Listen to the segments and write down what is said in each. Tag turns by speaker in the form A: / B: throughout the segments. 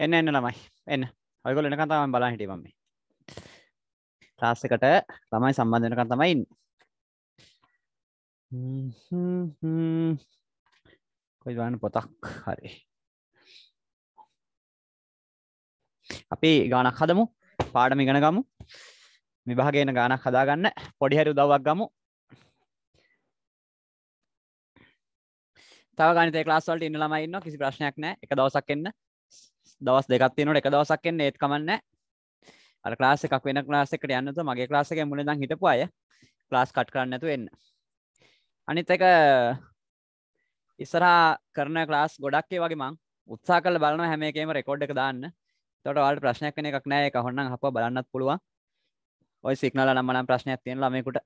A: එන්න එන්න ළමයි. එන්න. ඔයගොල්ලෝ එනකන් තමයි මම බලන් හිටියේ මම මේ ක්ලාස් එකට ළමයි සම්බන්ධ වෙනකන් තමයි ඉන්නේ. කොයි බලන්න පොතක් හරි. අපි ගානක් හදමු. පාඩම ඉගෙන ගමු. විභාගේන ගානක් හදාගන්න. පොඩි හරි උදව්වක් ගමු. තව ගණිතේ ක්ලාස් වලට ඉන්න ළමයි ඉන්නවා. කිසි ප්‍රශ්නයක් නැහැ. එක දවසක් එන්න. දවස් දෙකක් තියෙනකොට එක දවසක් එන්න ඒත් කමන්නේ අර ක්ලාස් එකක් වෙන ක්ලාස් එකට යන්න නැතුව මගේ ක්ලාස් එකේ මුලින් ඉඳන් හිටපු අය ක්ලාස් කට් කරන්න නැතුව එන්න අනිත් එක ඉස්සරහා කරන ක්ලාස් ගොඩක් ඒ වගේ මං උත්සාහ කරලා බලනවා හැම එකේම රෙකෝඩ් එක දාන්න. එතකොට ඔයාලට ප්‍රශ්නයක් වෙන එකක් නෑ ඒක හොන්නම් අපව බලන්නත් පුළුවන්. ওই සිග්නල් නම් මනම් ප්‍රශ්නයක් තියෙන ළමයෙකුට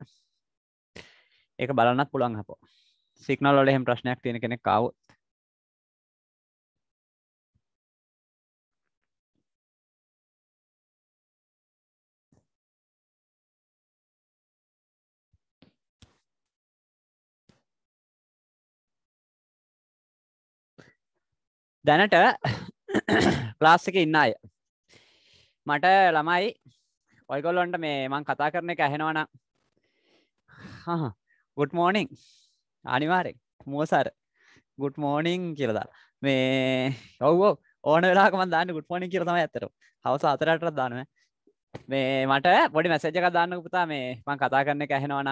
A: ඒක බලන්නත් පුළුවන් අපව. සිග්නල් වල එහෙම ප්‍රශ්නයක් තියෙන කෙනෙක් ආවොත් දැනට ක්ලාස් එක ඉන්න අය. මට ළමයි ඔයගොල්ලොන්ට මේ මං කතා කරන එක ඇහෙනවන ගුඩ් මෝනිං අනිවාරෙන් මෝසර. ගුඩ් මෝනිං කියලදා මේ ඔව්ෝ ඕන වෙලාකම දාන්න ගුඩ් මෝනිින් කියරතම ඇතර හවස අතරට දානුව මේ මට පොඩි මැසේජක දාන්න පුතා. මේ මං කතා කරන එක ඇහෙනවන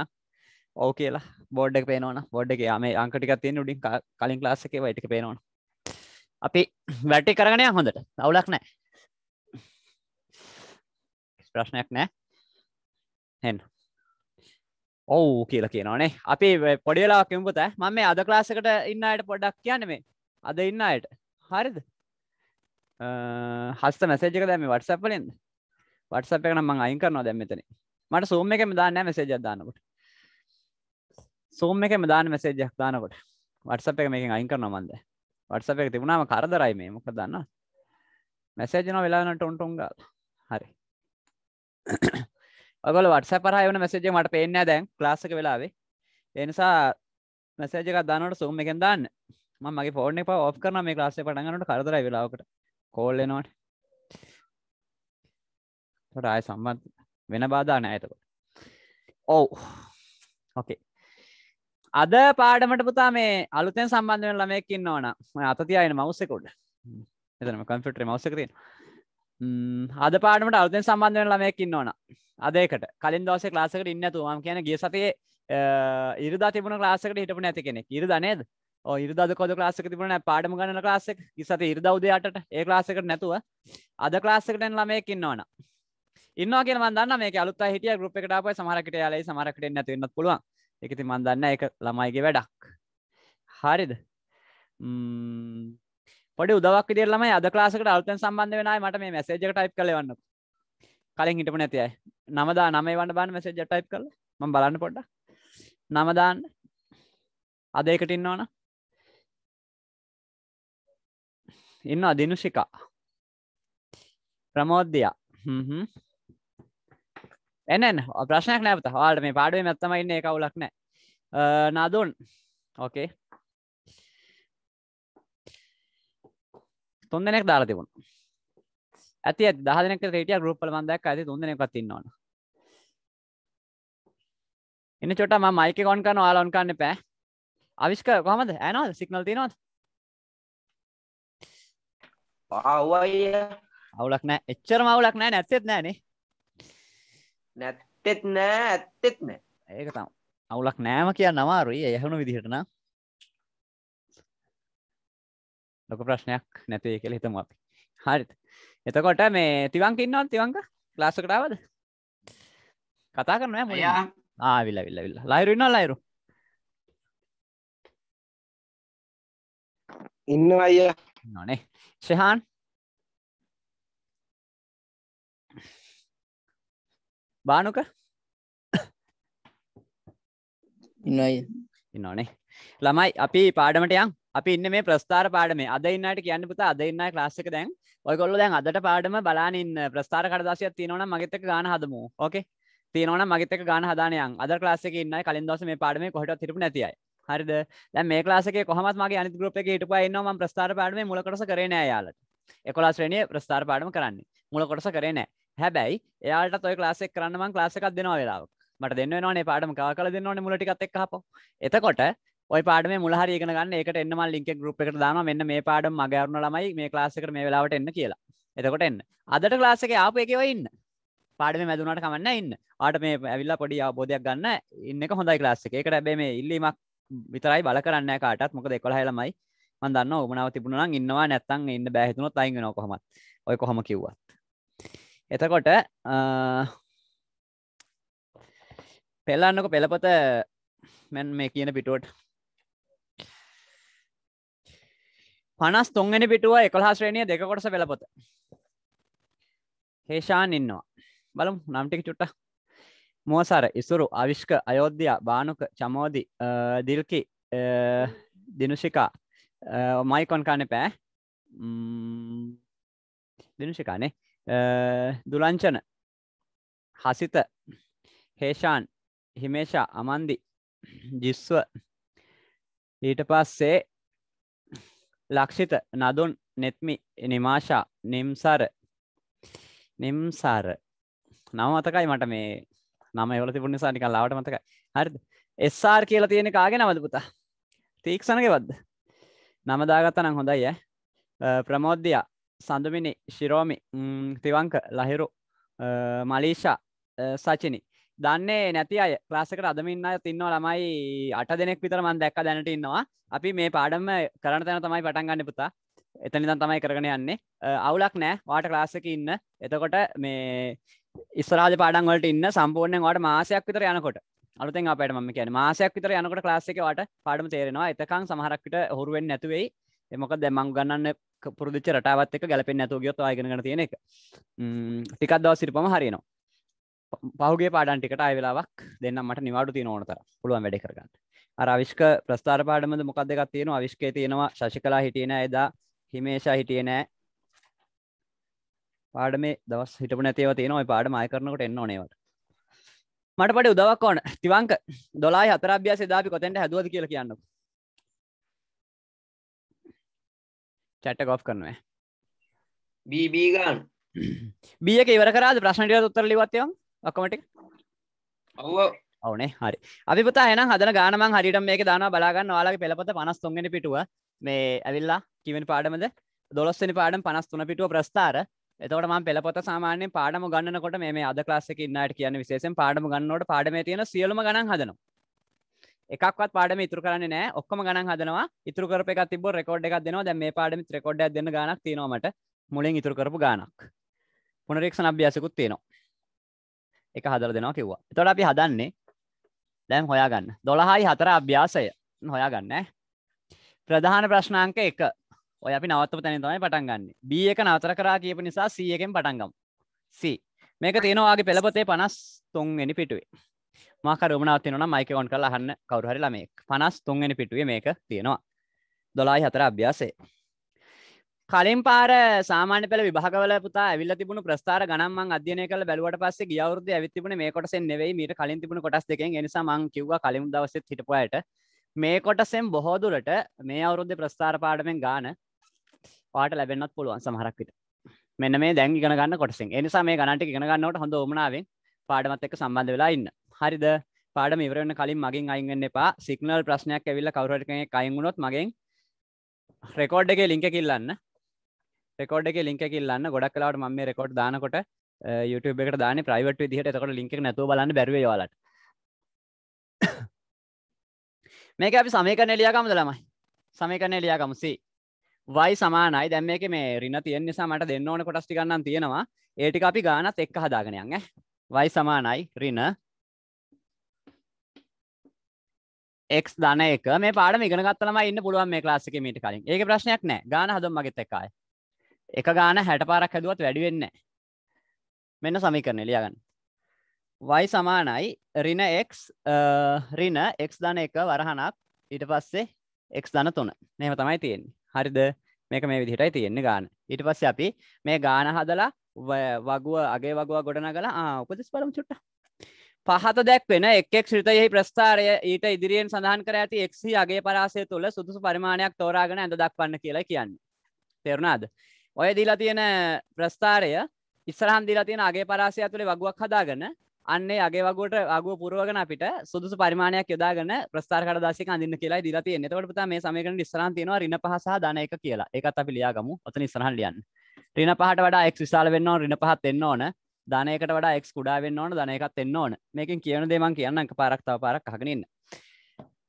A: ඕ කියලා. බෝඩ් එක පේනවන බොඩ් එක මේ අංකටික තියන උඩින් කලින් ලාස් එක වයිටක පේනවන අපි වැටි කරගනය හොඳට. අවුලක් නෑ ප්‍රශ්නයක් නෑ හෙන් ඔවු කියල කියනවනේ අපි පොඩියලා කිම්පුත මම මේ අද ක්ලාසකට ඉන්න අයට පොඩක් කියන්න මේ. අද ඉන්න අයට. හරිද? හස්ත මැසේජක දැම වටසපලින්ද වටසප එක නම් අයින් කරනවා දැම් මෙතන මට සෝම එක දාන්න මැසේජ දානකොට සෝම එක දාන මැසේජයක් දානකොට වටසප එක මේකින් අයින් කරනවා මන්ද වටසප එක තිබුණාම කරදරයි මේ. මොක දන්න මැසේජන වෙලානට ඔන්ටුන්ග හරි. ඔගල වටසපරහ වන මැසේජ මට පේන්න දැන් ලාසක වෙලාවේ. එනිසා මැසේජක දන්නට සුම් එකෙන් දාන්න. ම මගේ ෆෝර්න එක ඔෆ් කරන මේ ලාස පටගන්නට කරදර වෙලාවකට. කෝල්ලෙනවට රාය සම්බන්ධ වෙන බාධා නෑතකොට ඔව්. ඕකේ අද පාඩමට පුතා මේ අලුතෙන් සම්බන්ධ වෙන ළමයෙක් ඉන්නවන අත තියන මවස්සෙකොඩ එතනම කම්පියුටරේ මවස් එක තියෙනවා. අද පාඩමට අලුතෙන් සම්බන්ධ වෙන ළමයෙක් ඉන්නවන අදේකට කලින් දවසේ ක්ලාසකට ඉන්න නැතුව මම කියන්නේ ගිය සතියේ ඉරිදා තිබුණ ක්ලාස් එකට හිටපු නැති කෙනෙක්. ඉරිදා නේද? ඔව් ඉරිදාද කොද ක්ලාස් එක තිබුණ නැහැ. පාඩම ගණන ක්ලාස් එක. ගිය සතියේ ඉරිදා උදේ 8ට ඒ ක්ලාස් එකට නැතුව අද ක්ලාස් එකට එන ළමයෙක් ඉන්නවන ඉන්නවා කියලා මම දන්නා මේකේ අලුත් අය හිටියා. ගෲප් එකට ආපුවා. සමහරකට යාලයි සමහරකට එන්නේ නැති වෙන්නත් පුළුවන්. ඒක ඉතින් මම දන්නේ ඒක ළමයිගේ වැඩක්. හරිද? පොඩි උදවක් විදියට ළමයි අද ක්ලාස් එකට අලුතෙන් සම්බන්ධ වෙන අය මට මේ මැසේජ් එක ටයිප් කරලා එවන්නකෝ. කලින් හිටපු නැති අය. නම දා නම එවන්න බලන්න මැසේජ් එක ටයිප් කරලා. මම බලන්න පොඩ්ඩක්. නම දාන්න. අද එකට ඉන්නවනම්. ඉන්නවා දිනුෂිකා. ප්‍රමෝද්දියා. හ්ම් හ්ම්. එන්න එන්න ප්‍රශ්නයක් නෑ පුතා. ඔයාලට මේ පාඩුවේ මැද තමයි ඉන්නේ ඒක අවුලක් නෑ. නදුන්. ඕකේ තුන් දෙනෙක් දාලා තිබුණා. ඇති ඇති. 10 දෙනෙක් වල මම දැක්කා ඇති තුන් දෙනෙක්වත් ඉන්නවනේ ඉන්න චොට්ට මම මයික් කරනවා ඔයාලා ඔන් කරන්න එපා. අවිෂ්ක කොහමද? ඇනවද සිග්නල්
B: අයියා.
A: අවුලක් නෑ. එච්චරම අවුලක් නෑ. නැත්තේත් නෑනේ
B: නැත්තෙත් නෑ ඇත්තෙත් නෑ.
A: ඒක තම අවුලක් නෑම කියන්න අමාරුයි. ඇහුණු විදිහට නම් ලොකු ප්‍රශ්නයක් නැතේ කියලා හිතමු අපි. හරිද? එතකොට මේ තිවංක ඉන්නවද තිවංක? ආවද? කතා කරනවා මුලින්
B: අයියා.
A: ආ විල්ලා විල්ලා ලයිරු ඉන්නවද ලයිරු?
B: ඉන්නවා අයියා.
A: ඉන්නවනේ. ෂෙහාන් බානුක?
C: ඉන්නයි
A: ඉන්නවනේ. ළමයි අපි පාඩමට යන්. අපි ඉන්න මේ ප්‍රස්ථාර පාඩමේ. අද ඉන්නට කියන්න පුතා අද ඉන්න ක්ලාස් එක දැන්. ඔයගොල්ලෝ දැන් අදට පාඩම බලන්න ඉන්න ප්‍රස්ථාර කඩදාසියක් තියෙනවනම් මගෙත් එක්ක ගාන හදමු. ඕකේ තියෙනවනම් මගෙත් එක්ක ගාන හදාන යන්. අද ක්ලාස් එකේ ඉන්න අය කලින් දවසේ මේ පාඩමේ කොහෙටවත් හිටපු නැති අය. හරිද? දැන් මේ ක්ලාස් එකේ කොහොමත් මගේ අනිත් ගෲප් එකේ හිටපු අය ඉන්නවා. මම ප්‍රස්ථාර පාඩමේ මුල කොටස කරේ නෑ යාළුවට එකොලා ශ්‍රේණිය ප්‍රස්ථාර පාඩම කරන්නේ. මුල කොටස කරේ නෑ හැබැයි එයාට ඔය ක්ලාස් එක කරන්න මං ක්ලාස් එකක් දෙනවා වෙලාවක්. මට දෙන්න වෙනවනේ පාඩම. කව කළ දෙන්න ඕනේ මුල ටිකත් එක්ක අහපො එතකොට ඔය පාඩමේ මුල හරි ඉගෙන ගන්න ඒකට එන්න මම ලින්ක් එක ගෲප් එකට දානවා. මෙන්න මේ පාඩම මග අරුණ ළමයි මේ ක්ලාස් එකට මේ වෙලාවට එන්න කියලා. එතකොට එන්න. අදට ක්ලාස් එකේ ආපු එකේ ඔය ඉන්න. පාඩමේ මැදුණාට කමක් නැහැ ඉන්න. ආට මේ ඇවිල්ලා පොඩි අවබෝධයක් ගන්න ඉන්න එක හොඳයි ක්ලාස් එකේ. ඒකට හැබැයි මේ ඉල්ලීමක් විතරයි බල කරන්නේ නැහැ කාටවත්. මොකද 11 ළමයි. මම දන්නවා උමනාව තිබුණා නම් ඉන්නවා. නැත්තම් ඉන්න බෑ. හිතුනොත් අයින් වෙනවා කොහොමත්. ඔය කොහොම කිව්වත්. එතකොට පෙල්ලන්නක පෙළපොත මෙන් මේ කියන පිටුවට. පනස් තුන්ගෙන පිටුව එකොළහා ශ්‍රේණිය දෙක කොටස පෙළපොත. හේෂාන් ඉන්නවා. බලමු නම්ටික චුට්ට මෝසර ඉසුරු අවිශ්ක අයෝධ්‍යයා බානුක චමෝදි දිල්කි දිනුෂිකා මයිකොන් කන්න පෑ දිනුෂිකානේ දුලංචන හසිත හේෂාන් හිමේෂා අමන්දි ජිස්ව ඊට පස්සේ ලක්ෂිත නදුන් නෙත්මි නිමාශා නිම්සර නිම්සාර නම මතකයි මට මේ නම එවල තිබුණ නිසා නිකන් ලාවට මතකයි හරිද එස්ආර් කියලා තියෙන කාගේ නමද පුතා තීක්ෂණගේ වද්ද නම දාගත්තා නම් හොඳයි ඈ ප්‍රමෝද්දියා සඳුමිනි ශිරෝමි තිවංක ලහිරු මලීෂා සචිනි. දන්නේ නැති අය ක්ලාසකට අදමින්න අය තින්නවා ළමයි අට දෙනෙක් විතර මන් දැක්ක දැනට ඉන්නවා. අපි මේ පාඩම කරන තැන තමයි පටන් ගන්න පුතා. එතනි දන් තමයි කරගෙන යන්නේ. අවුලක් නෑ. වාට ක්ලාසක ඉන්න. එතකොට මේ ඉස්රාජ පාඩන් වලට ඉන්න සම්පූර්ණයෙන් වාට මාසයක් විතර යනකොට. අලුතෙන් අපට මම කියන්නේ මාසයක් විතර යනකොට ක්ලාස් එකේ වාට පාඩම තේරෙනවා. එතකන් සමහරක් විට හුරු වෙන්නේ නැතු වෙයි ඒ මොකද දැන් මම ගන්නන්න පුරුදුච්ච රටාවත් එක්ක ගැලපෙන්නේ නැතුව ගියොත් ඔයා ඉගෙන ගන්න තියෙන එක. ටිකක් දවස් ඉරපම හරියනවා. පහුගේ පාඩන් ටිකට අය වෙලාවක්. දෙන්නම් මට නිවාඩු තියෙන ඕන තරම්. පුළුවන් වැඩේ කරගන්න. අර අවිෂ්ක ප්‍රස්ථාර පාඩමද මොකක්ද එකක් තියෙනවා? අවිෂ්කේ තියෙනවා ශශිකලා හිටියේ නෑ එදා. හිමේෂා හිටියේ නෑ. පාඩමේ දවස් හිටපු නැතිව තියෙනවා. ඔය පාඩම ආය කරනකොට එන්න ඕනේ ඒවට. මට පොඩි උදව්වක් ඕන. තිවංක 12 හතර අභ්‍යාසය එදා අපි කොතෙන්ද හැදුවද කියලා කියන්නකෝ. චැට් එක ඔෆ් කරනවා.
B: බීබී ගන්න.
A: බී එක ඉවර කරාද? ප්‍රශ්න ටික උත්තර ලිව්වත් යන් ඔක්කොම ටික?
B: ඔව්
A: ඔවනේ හරි. අපි පුතා එහෙනම් හදන ගාන මං හරියට මේක දානවා බලා ගන්න ඔයාලගේ පෙළපත 53 වෙනි පිටුව. මේ ඇවිල්ලා කිවෙන පාඩමද? 12 වෙනි පාඩම 53 පිටුව ප්‍රස්ථාර. එතකොට මම පෙළපොත සාමාන්‍යයෙන් පාඩම ගන්නකොට මේ මේ අද ඉන්න අයට කියන්නේ විශේෂයෙන් පාඩම ගන්නකොට පාඩමේ තියෙන සියලුම ගණන් හදනවා එකක්වත් පාඩම ඉතුරු කරන්නේ නැහැ ඔක්කොම ගණන් හදනවා. ඉතුරු කරපු එකක් තිබ්බොත් රෙකෝඩ් එකක් දෙනවා. දැන් මේ පාඩමෙත් රෙකෝඩ් එකක් දෙන්න ගාණක් තියෙනවා මට. මුලින් ඉතුරු කරපු ගාණක්. පුනරීක්ෂණ අභ්‍යාසකුත් තියෙනවා. එක හදලා දෙනවා කිව්වා. එතකොට අපි හදන්නේ දැන් හොයාගන්න. 12යි 4 අභ්‍යාසය. හොයාගන්න ප්‍රධාන ප්‍රශ්නාංක 1 ඔය අපි නවත්තපු තැනින් තමයි පටන් ගන්නෙ. B එක නතර කරා කියපු නිසා C එකෙන් පටන් ගමු. C. මේක තියෙනවා වාගේ පෙළපොතේ 53 වෙනි පිටුවේ. මොකක් හරි උමනාවක් තියෙනවා නම් මයික් එක ඔන් කරලා අහන්න කවුරු හරි ළමයෙක්. 53 වෙනි පිටුවේ මේක තියෙනවා. 12යි 4 අභ්‍යාසය. කලින් පාර සාමාන්‍ය පෙළ විභාගවල පුතා ඇවිල්ලා තිබුණු ප්‍රස්ථාර ගණන් මම අධ්‍යයනය කරලා බැලුවට පස්සේ ගිය අවුරුද්දේ ඇවිත් තිබුණේ මේ කොටසෙන් නෙවෙයි. මීට කලින් තිබුණු කොටස් දෙකෙන්. ඒ නිසා මම කිව්වා කලින් දවසෙත් හිටපු අයට මේ කොටසෙන් බොහෝ දුරට මේ අවුරුද්දේ ප්‍රස්ථාර පාඩමෙන් ගාන ඔයාලට ලැබෙන්නත් පුළුවන් සමහරක් විට. මෙන්න මේ දැන් ඉගෙන ගන්න කොටසෙන්. ඒ නිසා මේ ගණන් ටික ඉගෙන ගන්නකොට හොඳ උමනාවෙන් පාඩමත් එක්ක සම්බන්ධ වෙලා ඉන්න. හරිද? පාඩම ඉවර වෙන්න කලින් මගෙන් අයින් වෙන්න එපා. සිග්නල් ප්‍රශ්නයක් ඇවිල්ලා කවුරු හරි කෙනෙක් අයින් වුණොත් මගෙන් රෙකෝඩ් එකේ ලින්ක් එක ඉල්ලන්න. රෙකෝඩ් එකේ ලින්ක් එක ඉල්ලන්න. ගොඩක් වෙලාවට මම මේ රෙකෝඩ් දානකොට YouTube එකට දාන්නේ ප්‍රයිවට් විදිහට. එතකොට ලින්ක් එක නැතුව බලන්න බැරි වෙයි ඔයාලට මේක අපි සමීකරණය ලියා ගමුද ළමයි? සමීකරණය ලියා ගමු C. Y සමානයි. දැන් මේකේ මේ ඍණ තියෙන නිසා මට දෙන්න ඕන කොටස් ටිකක් නම් තියෙනවා. ඒ ටික අපි ගානත් එක්ක හදාගෙන යන් ඈ. Y සමානයි. ඍණ. X ධන එක මේ පාඩම ඉගෙන ගත්ත ළමයි ඉන්න පුළුවන් මේ ක්ලාස් එකේ මීට කලින්. ඒකේ ප්‍රශ්නයක් නැහැ. ගාන හදමු මගෙත් එක්ක ආයේ. එක ගාන 60 පාරක් හැදුවත් වැඩි වෙන්නේ නැහැ. මෙන්න සමීකරණය ලියාගන්න. y සමානයි ඍණ x ඍණ x ධන එක වරහණක් ඊට පස්සේ x ධන 3. මෙහෙම තමයි තියෙන්නේ. හරිද? මේක මේ විදිහටයි තියෙන්නේ ගාන. ඊට පස්සේ අපි මේ ගාන හදලා වගුව අගේ වගුව ගොඩනගලා ආ උපදෙස් බලමු චුට්ටක්. පහත දැක්වෙන එක් ශ්‍රිතයෙහි ප්‍රස්ථාරය ඊට ඉදිරියෙන් සඳහන් කර ඇති එක්හි අගේ පරාසය තුළ සුදුසු පරිමාණයක් තෝරාගෙන ඇඳ දක්වන්න කියලා කියන්නේ. තෙරුණාද ඔය දීලා තියෙන ප්‍රස්ථාරය ඉස්සරහන් දීලා තියෙන අගේ පරාසය ඇතුලේ වගුවක් හදාගෙන අන්නේ අගේ වගුවට වගුව පුරවගෙන අපිට සුදුසු පරිමාණයක් යොදාගෙන ප්‍රස්ථාර කඩදාසියක අඳින්න කියලායි දීලා තියෙන්නේ. එතකොට පුතා මේ සමීකරණෙ ඉස්සරහන් තියෙනවා ඍණ 5 සහ ධන 1 කියලා. ඒකත් අපි ලියාගමු. ඔතන ඉස්සරහන් ලියන්න. ඍණ 5ට වඩා x විශාල වෙන්න ඕන ඍණ 5ත් එන්න ඕන. ධන 1ට වඩා x කුඩා වෙන්න ඕන ධන 1ත් එන්න ඕන. මේකෙන් කියන දේ මම කියන්නම් එකපාරක් තව පාරක් අහගෙන ඉන්න.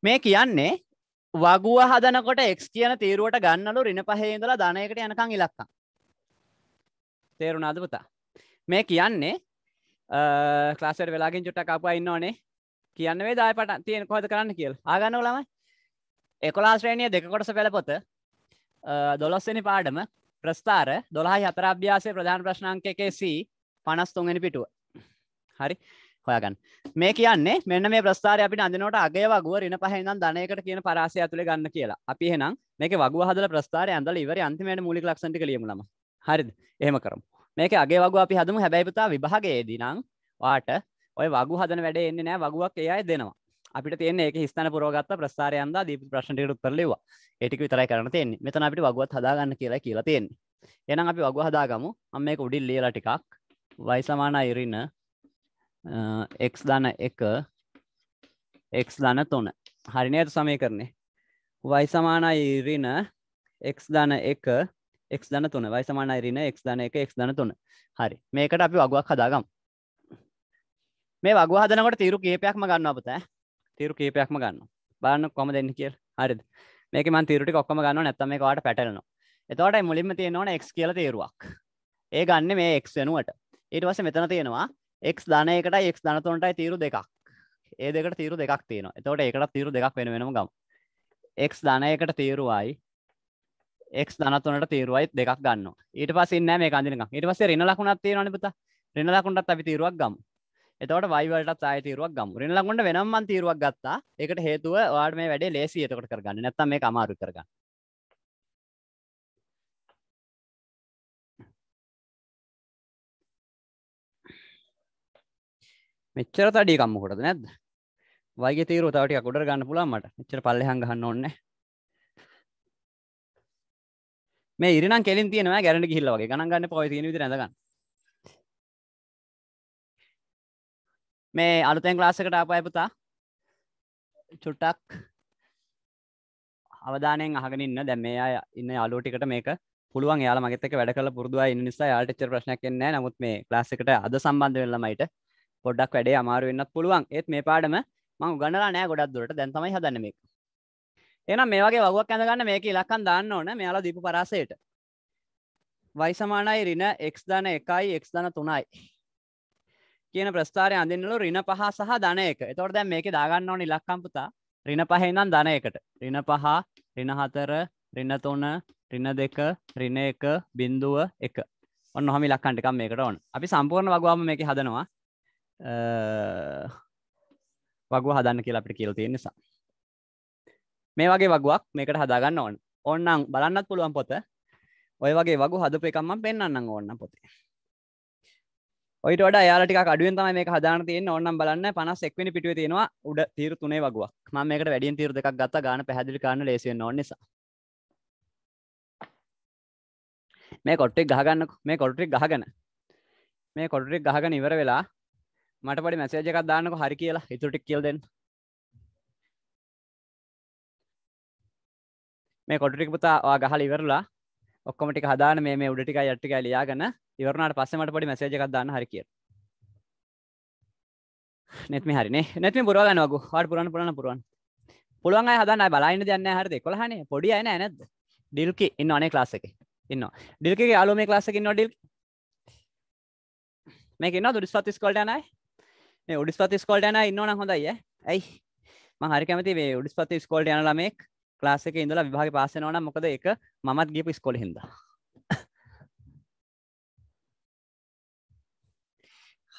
A: මේ කියන්නේ වගුව හදනකොට x කියන තීරුවට ගන්නලු ඍණ 5 ඉඳලා ධන 1ට යනකම් ඉලක්කම්. තේරුණාද පුතා? මේ කියන්නේ ක්ලාසර් වෙලාගෙන් චුට්ටක් ආපුවා ඉන්නවනේ කියන්න වේ දාය පට තියෙන කොහොද කරන්න කියලා ආගන්නව ළමයි 11 ශ්‍රේණිය දෙක කොටස පෙළපොත 12 වෙනි පාඩම ප්‍රස්ථාර 12යි හතර අභ්‍යාසයේ ප්‍රධාන ප්‍රශ්නාංක එකේ C 53 වෙනි පිටුව. හරි? හොයාගන්න. මේ කියන්නේ මෙන්න මේ ප්‍රස්ථාරය අපිට අඳිනකොට අගය වගුව ඍණ පහෙන් ඉඳන් ධනයකට කියන පරාසය ඇතුලේ ගන්න කියලා. අපි එහෙනම් මේකේ වගුව හදලා ප්‍රස්ථාරය ඇඳලා ඉවරේ අන්තිමේට මූලික ලක්ෂණ ටික ලියමු ළමයි හරිද? එහෙම කරමු. මේක අගේ වගුව අපි හදමු. හැබැයි පුතා විභාගයේදී නම් වාට ඔය වගු හදන වැඩේ එන්නේ නැහැ වගුවක් ඒ අය දෙනවා. අපිට තියෙන්නේ ඒක හිස්තන පුරවගත්ත ප්‍රස්ථාරය අන්දා දීපු ප්‍රශ්න ටිකට උත්තර ලිව්වා. ඒ ටික විතරයි කරන්න තියෙන්නේ. මෙතන අපිට වගුවත් හදාගන්න කියලා කියලා තියෙන්නේ. එහෙනම් අපි වගුව හදාගමු. මම මේක උඩින් ලියලා ටිකක්. Y සමානයි ඍණ x ධන 1 x ධන 3 හරි නේද සමීකරණේ y සමානයි ඍණ x ධන 1 x ධන 3 y සමානයි ඍණ x ධන 1 x ධන 3 හරි. මේකට අපි වගුවක් හදාගමු. මේ වගුව හදනකොට තීරු කීපයක්ම ගන්නවා පුතා තීරු කීපයක්ම ගන්නවා. බලන්න කොහමද එන්නේ කියලා. හරිද? මේකේ මම තීරු ටික ඔක්කොම ගන්නවා නැත්නම් මේක ඔයාලට පැටලෙනවා. එතකොට මුලින්ම තියෙන්න ඕන x කියලා තීරුවක්. ඒ ගන්න මේ x වෙනුවට. ඊට පස්සේ මෙතන තියෙනවා x ධන 1ටයි x ධන 3ටයි තීරු දෙකක් ඒ දෙකට තීරු දෙකක් තියෙනවා එතකොට ඒකට තීරු දෙකක් වෙන වෙනම ගමු x ධන 1ට තීරුවයි x ධන 3ට තීරුවයි දෙකක් ගන්නවා ඊට පස්සේ ඉන්නේ මේක අඳිනකම් ඊට පස්සේ ඍණ ලකුණක් තියෙනවනේ පුතා ඍණ ලකුණටත් අපි තීරුවක් ගමු එතකොට y වලටත් ආයෙ තීරුවක් ගමු. ඍණ ලකුණට වෙනම මම තීරුවක් ගත්තා. ඒකට හේතුව ඔයාලට මේ වැඩේ ලේසි එතකොට කරගන්න. නැත්තම් මේක අමාරු කරගන්න. මෙච්චර තඩිය කම් මොකටද නැද්ද? y ගේ තීරුව තව ටිකක් උඩට ගන්න පුළුවන් මට. මෙච්චර පල්ලෙහාන් ගහන්න ඕනේ නැහැ. මේ ඉරිනම් කෙලින් තියෙනවා ගැරන්ටි ගිහිල්ලා වගේ. ගණන් ගන්න එපා ඔය තියෙන විදිහට ඇඳ ගන්න. මේ අලුතෙන් ක්ලාස් එකට ආපු අය පුතා චුට්ටක් අවධානයෙන් අහගෙන ඉන්න දැන් මේ අය ඉන්න යාළුවෝ ටිකට මේක පුළුවන් එයාලා මගෙත් එක්ක වැඩ කරලා පුරුදු අය ඉන්න නිසා යාළුවට එච්චර ප්‍රශ්නයක් එන්නේ නැහැ නමුත් මේ ක්ලාස් එකට අද සම්බන්ධ වෙන ළමයිට පොඩ්ඩක් වැඩේ අමාරු වෙන්නත් පුළුවන් ඒත් මේ පාඩම මම උගන්වලා නැහැ ගොඩක් දුරට දැන් තමයි හදන්නේ මේක එහෙනම් මේ වගේ වගුවක් ඇඳ ගන්න මේක ඉලක්කම් දාන්න ඕන මෙයාලා දීපු පරාසයට y සමානයි ඍණ x ධන 1යි x ධන 3යි කියන ප්‍රස්ථාරය අඳින්නලු ඍණ 5 සහ ධන 1. එතකොට දැන් මේකේ දාගන්න ඕනේ ඉලක්කම් පුතා. ඍණ 5 ඉඳන් ධන 1ට. ඍණ 5, ඍණ 4, ඍණ 3, ඍණ 2, ඍණ 1, බිංදුව 1. ඔන්න ඔහම ඉලක්කම් ටිකක් මේකට ඕන. අපි සම්පූර්ණ වගුවම මේකේ හදනවා. වගුව හදන්න කියලා අපිට කියලා තියෙන නිසා. මේ වගේ වගුවක් මේකට හදාගන්න ඕන. ඕන්නම් බලන්නත් පුළුවන් පොත. ඔය වගේ වගු හදපු එකක් මම පෙන්වන්නම් ඕන්නම් පොතේ. ඔයිට වඩා යාලා ටිකක් අඩුවෙන් තමයි මේක හදාන්න තියෙන්නේ ඕනනම් බලන්න 51 වෙනි පිටුවේ තියෙනවා උඩ තීරු තුනේ වගුවක් මම මේකට වැඩියෙන් තීරු දෙකක් ගත්තා ගාන පැහැදිලි කරන්න ලේසි වෙන්න ඕන නිසා මේ කොටු ටික ගහගන්නකො මේ කොටු ටික ගහගෙන මේ කොටු ටික ගහගෙන ඉවර වෙලා මට පොඩි මැසේජ් එකක් දාන්නකො හරි කියලා ඊටු ටික කියලා දෙන්න මේ කොටු ටික පුතා ඔයා ගහලා ඉවරලා ඔක්කොම ටික හදාන මේ මේ උඩ ටිකයි යට ටිකයි ලියාගෙන ඉවරනාට පස්සේ මට පොඩි මැසේජ් එකක් දාන්න හරි කියලා. net මේ හරිනේ. net මේ පුරව ගන්නවකෝ. ඔයාලට පුරවන්න පුරවන්න පුරවන්න. පුළුවන් අය හදන්න අය බලන්න දෙයක් නැහැ හරිද? 11 නේ. පොඩි අය නෑ නැද්ද? ඩිල්කි ඉන්නව නේ ක්ලාස් එකේ. ඉන්නවා. ඩිල්කිගේ යාළුවෝ මේ ක්ලාස් එකේ ඉන්නවා ඩිල්කි. මේක ඉන්නවද උඩිස්පත් ඉස්කෝලේට යන අය? මේ උඩිස්පත් ඉස්කෝලේට යන අය ඉන්නවනම් හොඳයි ඈ. ඇයි? මම හරි කැමතියි මේ උඩිස්පත් ඉස්කෝලේට යන ළමෙක් ක්ලාස් එකේ ඉඳලා විභාගේ පාස් වෙනවා නම් මොකද ඒක? මමත් ගියපු ඉස්කෝලේ හින්දා.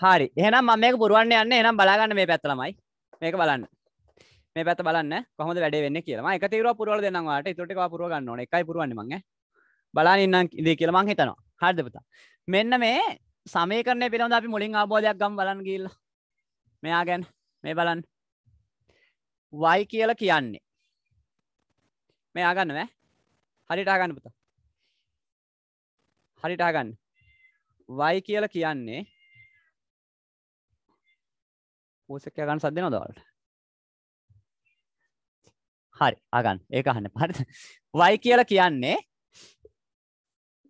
A: හරි. එහෙනම් මම මේක පුරවන්න යන්නේ. එහෙනම් බලාගන්න මේ පැත්ත ළමයි. මේක බලන්න. මේ පැත්ත බලන්න කොහොමද වැඩේ වෙන්නේ කියලා. මම එක තීරුවක් පුරවලා දෙන්නම් ඔයාලට. ඊට ටික ඔයා පුරව ගන්න ඕනේ. එකයි පුරවන්නේ මං ඈ. බලන්න ඉන්නම් ඉදී කියලා මං හිතනවා. හරිද පුතා? මෙන්න මේ සමීකරණය පිළිබඳව අපි මුලින් අවබෝධයක් ගමු බලන්න ගිහිල්ලා. මෙයා ගැන මේ බලන්න. Y කියලා කියන්නේ. මේ ආගන්න ඈ? හරියට ආගන්න පුතා. හරිට අහගන්න. Y කියලා කියන්නේ පූසක ගන්න සද්ද දෙනවද ඔයාලට? හරි අගන්න ඒක අහන්න හරිද? Y කියලා කියන්නේ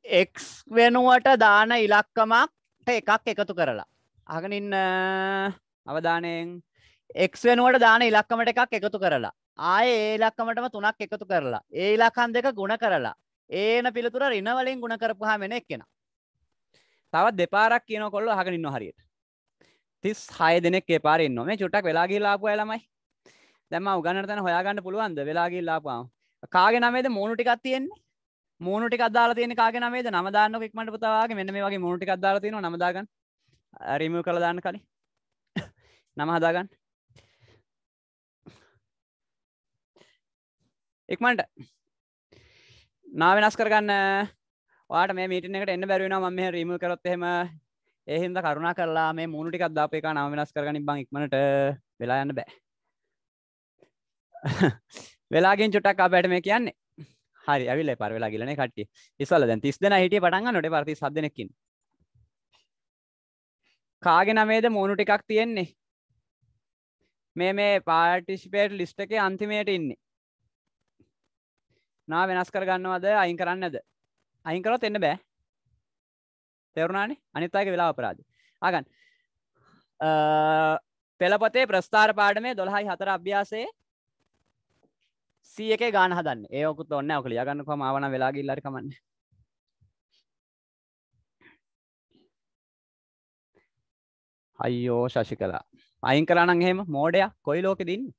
A: x වෙනුවට දාන ඉලක්කමක් එකක් එකතු කරලා. අහගෙන ඉන්න අවධානයෙන් x වෙනුවට දාන ඉලක්කමට එකක් එකතු කරලා. ආයේ ඒ ඉලක්කමටම තුනක් එකතු කරලා. ඒ ඉලක්කම් දෙක ගුණ කරලා. ඒන පිළිතුර රින වලින් ගුණ කරපුවාම එන එක්කෙනා. තවත් දෙපාරක් කියනකොල්ල අහගෙන ඉන්නවා හරියට. 36 දෙනෙක් ඒ පාරේ ඉන්නවා. මේ චුට්ටක් වෙලා ගිහලා ආපු අය ළමයි. දැන් මම උගන්නන තැන හොයාගන්න පුළුවන්ද? වෙලා ගිහලා ආපුවාම කාගේ නමේද? මූණු ටිකක් තියෙන්නේ. මූණු ටිකක් දාලා තියෙන්නේ කාගේ නමේද? නම දාන්නකො ඉක්මනට පුතා වාගේ මෙන්න මේ වගේ මූණු ටිකක් දාලා තියෙනවා නම දාගන්න. රිමූව් කරලා දාන්න කලින්. නම හදාගන්න. ඉක්මනට. නා වෙනස් කරගන්න. ඔයාට මේ මීටින් එකට එන්න බැරි වෙනවා. මම මෙහෙම රිමූව් කරොත් එහෙම ඒ හින්දා කරුණා කරලා මේ මූණු ටිකක් දාපු එක නම වෙනස් කරගනින් බං ඉක්මනට වෙලා යන්න බෑ. වෙලාගෙන් චුට්ටක් අපට මේ කියන්නේ. හරි ඇවිල්ලා පාර වෙලා ගිලනේ කට්ටිය. ඉස්සල්ලා දැන් 30 දෙනා හිටියේ පටන් ගන්නකොට පාර 37 දෙනෙක් ඉන්නේ. කාගේ නමේද? මූණු ටිකක් තියෙන්නේ. මේ මේ පාර්ටිසිපේට් ලිස්ට් එකේ අන්තිමයට ඉන්නේ නා වෙනස් කරගන්නවද අයින් කරන්නද අයින් කරොත් එන්න බෑ තේරුණානේ අනිත් අයගේ වෙලාව අපරාධ ආගන්න පෙළපොතේ ප්‍රස්ථාර පාඩමේ 12යි 4 අභ්‍යාසයේ C එකේ ගාන හදන්න. ඒ ඔකුත් ඕනේ නැහැ. ඔක ලියා ගන්නකොම ආවනම් වෙලා ගිහිල්ලා හරි කමන්නේ. අයියෝ ශශිකලා. අයින් කරා නම් එහෙම මෝඩයා කොයි ලෝකෙද ඉන්නේ?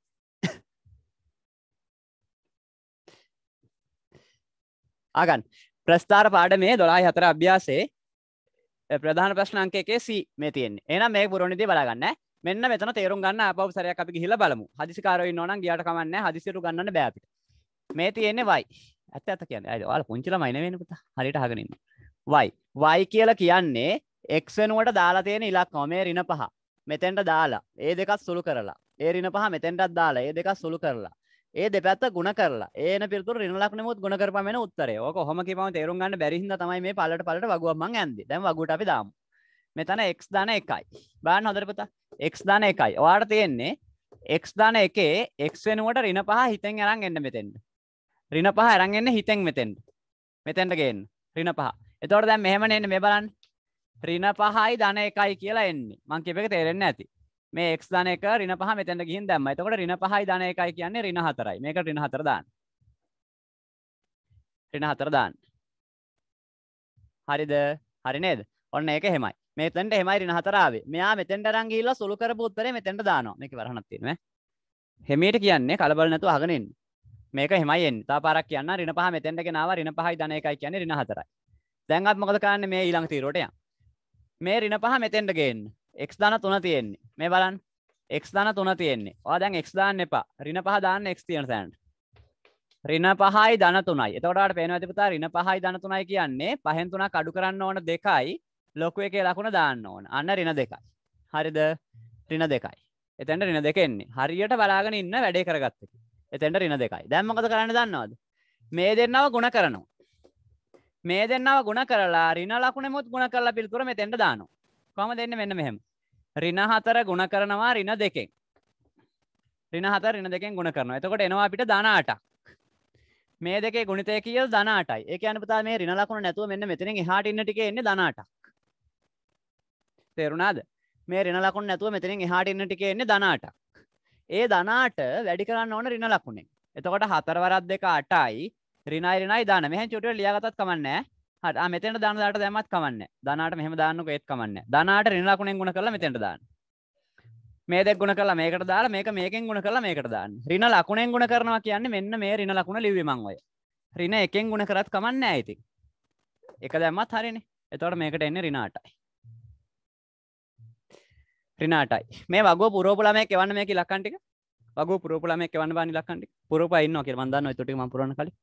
A: ආගන්න. ප්‍රස්ථාර පාඩමේ 12යි 4 අභ්‍යාසයේ ප්‍රධාන ප්‍රශ්න අංක එකේ C මේ තියෙන්නේ. එහෙනම් මේක පුරවනිදී බලා ගන්න. මෙන්න මෙතන තේරුම් ගන්න ආපහු සැරයක් අපි ගිහිල්ලා බලමු. හදිසිකාරයෝ ඉන්නෝ නම් ගියාට කමක් නැහැ. හදිසියට ගන්නන්න බෑ අපිට. මේ තියෙන්නේ y. ඇත්ත ඇත්ත කියන්නේ. අය ඔයාලා පුංචි ළමයි නෙවෙයිනේ පුතා. හරියට අහගෙන ඉන්න. y. y කියලා කියන්නේ x වෙනුවට දාලා තියෙන ඉලක්කම මේ ඍණ පහ. මෙතෙන්ට දාලා ඒ දෙකත් සුළු කරලා. ඒ ඍණ පහ මෙතෙන්ටත් දාලා ඒ දෙකත් සුළු කරලා. ඒ දෙපැත්ත ගුණ කරලා ඒන පිළිතුරු ඍණ ලකුණෙමුත් ගුණ කරපම එන උත්තරය. ඕක කොහොම කියපම තේරුම් ගන්න බැරි හින්දා තමයි මේ පළට පළට වගුවක් මං ඇන්දේ. දැන් වගුවට අපි දාමු. මෙතන x දාන 1යි. බලන්න හොඳට පුතා. x දාන 1යි. ඔයාලට තියෙන්නේ x දාන එකේ x වෙනුවට ඍණ පහ හිතෙන් අරන් එන්න මෙතෙන්ට. ඍණ පහ අරන් එන්න හිතෙන් මෙතෙන්ට. මෙතෙන්ට ගේන්න. ඍණ පහ. එතකොට දැන් මෙහෙම නෙන්නේ මේ බලන්න. ඍණ පහයි ධන එකයි කියලා එන්නේ. මං කියප එක තේරෙන්නේ නැති. මේ x ධන එක ඍණ පහ මෙතෙන්ට ගිහින් දැම්මා. එතකොට ඍණ පහයි ධන එකයි කියන්නේ ඍණ හතරයි. මේක ඍණ හතර දාන්න. ඍණ හතර දාන්න. හරිද? හරි නේද? ඔන්න ඒක එහෙමයි. මෙතෙන්ට එහෙමයි ඍණ හතර ආවේ. මෙයා මෙතෙන්ට අරන් ගිහිල්ලා සුළු කරපු උත්තරේ මෙතෙන්ට දානවා. මේකේ වරහණක් තියෙනවා ඈ. හෙමීට කියන්නේ කලබල නැතුව අහගෙන ඉන්න. මේක එහෙමයි එන්නේ. තව පාරක් කියන්න ඍණ පහ මෙතෙන්ට ගෙනාවා ඍණ පහයි ධන එකයි කියන්නේ ඍණ හතරයි. දැන් අපි මොකද කරන්නේ මේ ඊළඟ තීරුවට යන්න. මේ ඍණ පහ මෙතෙන්ට ගේන්න. x ධන 3 තියෙන්නේ. මේ බලන්න. x ධන 3 තියෙන්නේ. ඔයා දැන් x දාන්න එපා. ඍණ පහ දාන්න x තියෙන තැනට. ඍණ පහයි ධන 3යි. එතකොට ඔයාලට පේනවා ඇති පුතා ඍණ පහයි ධන 3යි කියන්නේ පහෙන් තුනක් අඩු කරන්න ඕන දෙකයි ලොකු එකේ ලකුණ දාන්න ඕන. අන්න ඍණ දෙකයි. හරිද? ඍණ දෙකයි. එතෙන්ට ඍණ දෙක එන්නේ. හරියට බලාගෙන ඉන්න වැඩේ කරගත්ත එක. එතෙන්ට ඍණ දෙකයි. දැන් මොකද කරන්න දන්නවද? මේ දෙන්නව ගුණ කරනවා. මේ දෙන්නව ගුණ කරලා ඍණ ලකුණෙමුත් ගුණ කරලා පිළිතුර මෙතෙන්ට දානවා. කොහමද එන්නේ මෙන්න මෙහෙම. ඍණ හතර ගුණ කරනවා ඍණ දෙකෙන්. ඍණ හතර ඍණ දෙකෙන් ගුණ කරනවා. එතකොට එනවා අපිට ධන 8ක්. මේ දෙකේ ගුණිතය කීයද ධන 8යි. ඒ කියන්නේ පුතා මේ ඍණ ලකුණ නැතුව මෙන්න මෙතනින් එහාට ඉන්න ටිකේ එන්නේ ධන 8ක්. තේරුණාද? මේ ඍණ ලකුණ නැතුව මෙතනින් එහාට ඉන්න ටිකේ එන්නේ ධන 8ක්. ඒ ධන 8 වැඩි කරන්න ඕන ඍණ ලකුණෙන්. එතකොට 4 වරක් 2 8යි ඍණයි ඍණයි ධන. මෙහෙන් චුටියට ලියාගත්තත් කමන්නේ නැහැ. හරි. ආ මෙතෙන්ට ධන දාට දැම්මත් කමන්නේ නැහැ. ධන 8 මෙහෙම දාන්නකෝ ඒත් කමන්නේ නැහැ. ධන 8 ඍණ ලකුණෙන් ගුණ කරලා මෙතෙන්ට දාන්න. මේ දෙක ගුණ කරලා මේකට දාලා මේක මේකෙන් ගුණ කරලා මේකට දාන්න. ඍණ ලකුණෙන් ගුණ කරනවා කියන්නේ මෙන්න මේ ඍණ ලකුණ ලිව්වේ මං ඔය. ඍණ එකෙන් ගුණ කරත් කමන්නේ නැහැ ඉතින්. එක දැම්මත් හරිනේ. එතකොට මේකට එන්නේ ඍණ 8යි. ඍණ 8යි. මේ වගුව පුරවපු ළමයෙක් එවන්න මේක ඉලක්කම් ටික. වගුව පුරවපු ළමයෙක් එවන්න බාන ඉලක්කම් ටික. පුරවපා ඉන්නවා කියලා මං දන්නවා ඒත් ටික මං පුරවන්න කලින්.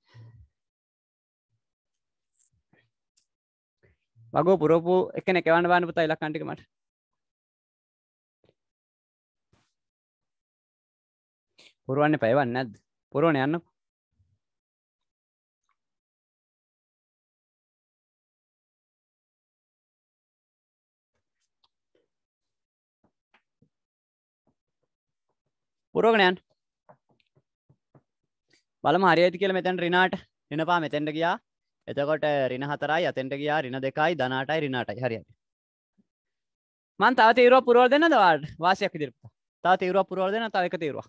A: වගෝ පුරෝපු එකන එකවන්න බාන පුතා ඉලක් කන්ටිකමට පුරුවන්න පැයවන්න නැද්ද? පුරුවන යන්න. පුරෝගණයන් බලම හරි ඇති කියල මෙතැන් රිනාට එනපා මෙතැන්ට ගියා. එතකොට රින හතරයි අතෙන්ට ගියා රින දෙකයි ධනාටයි රිනාටයි හරියට මං තව තීරුවක් පුරවල දෙන්නද ඔයාලට වාසියක් විදිහට තව තීරුවක් පුරවල දෙන්න තව එක තීරුවක්.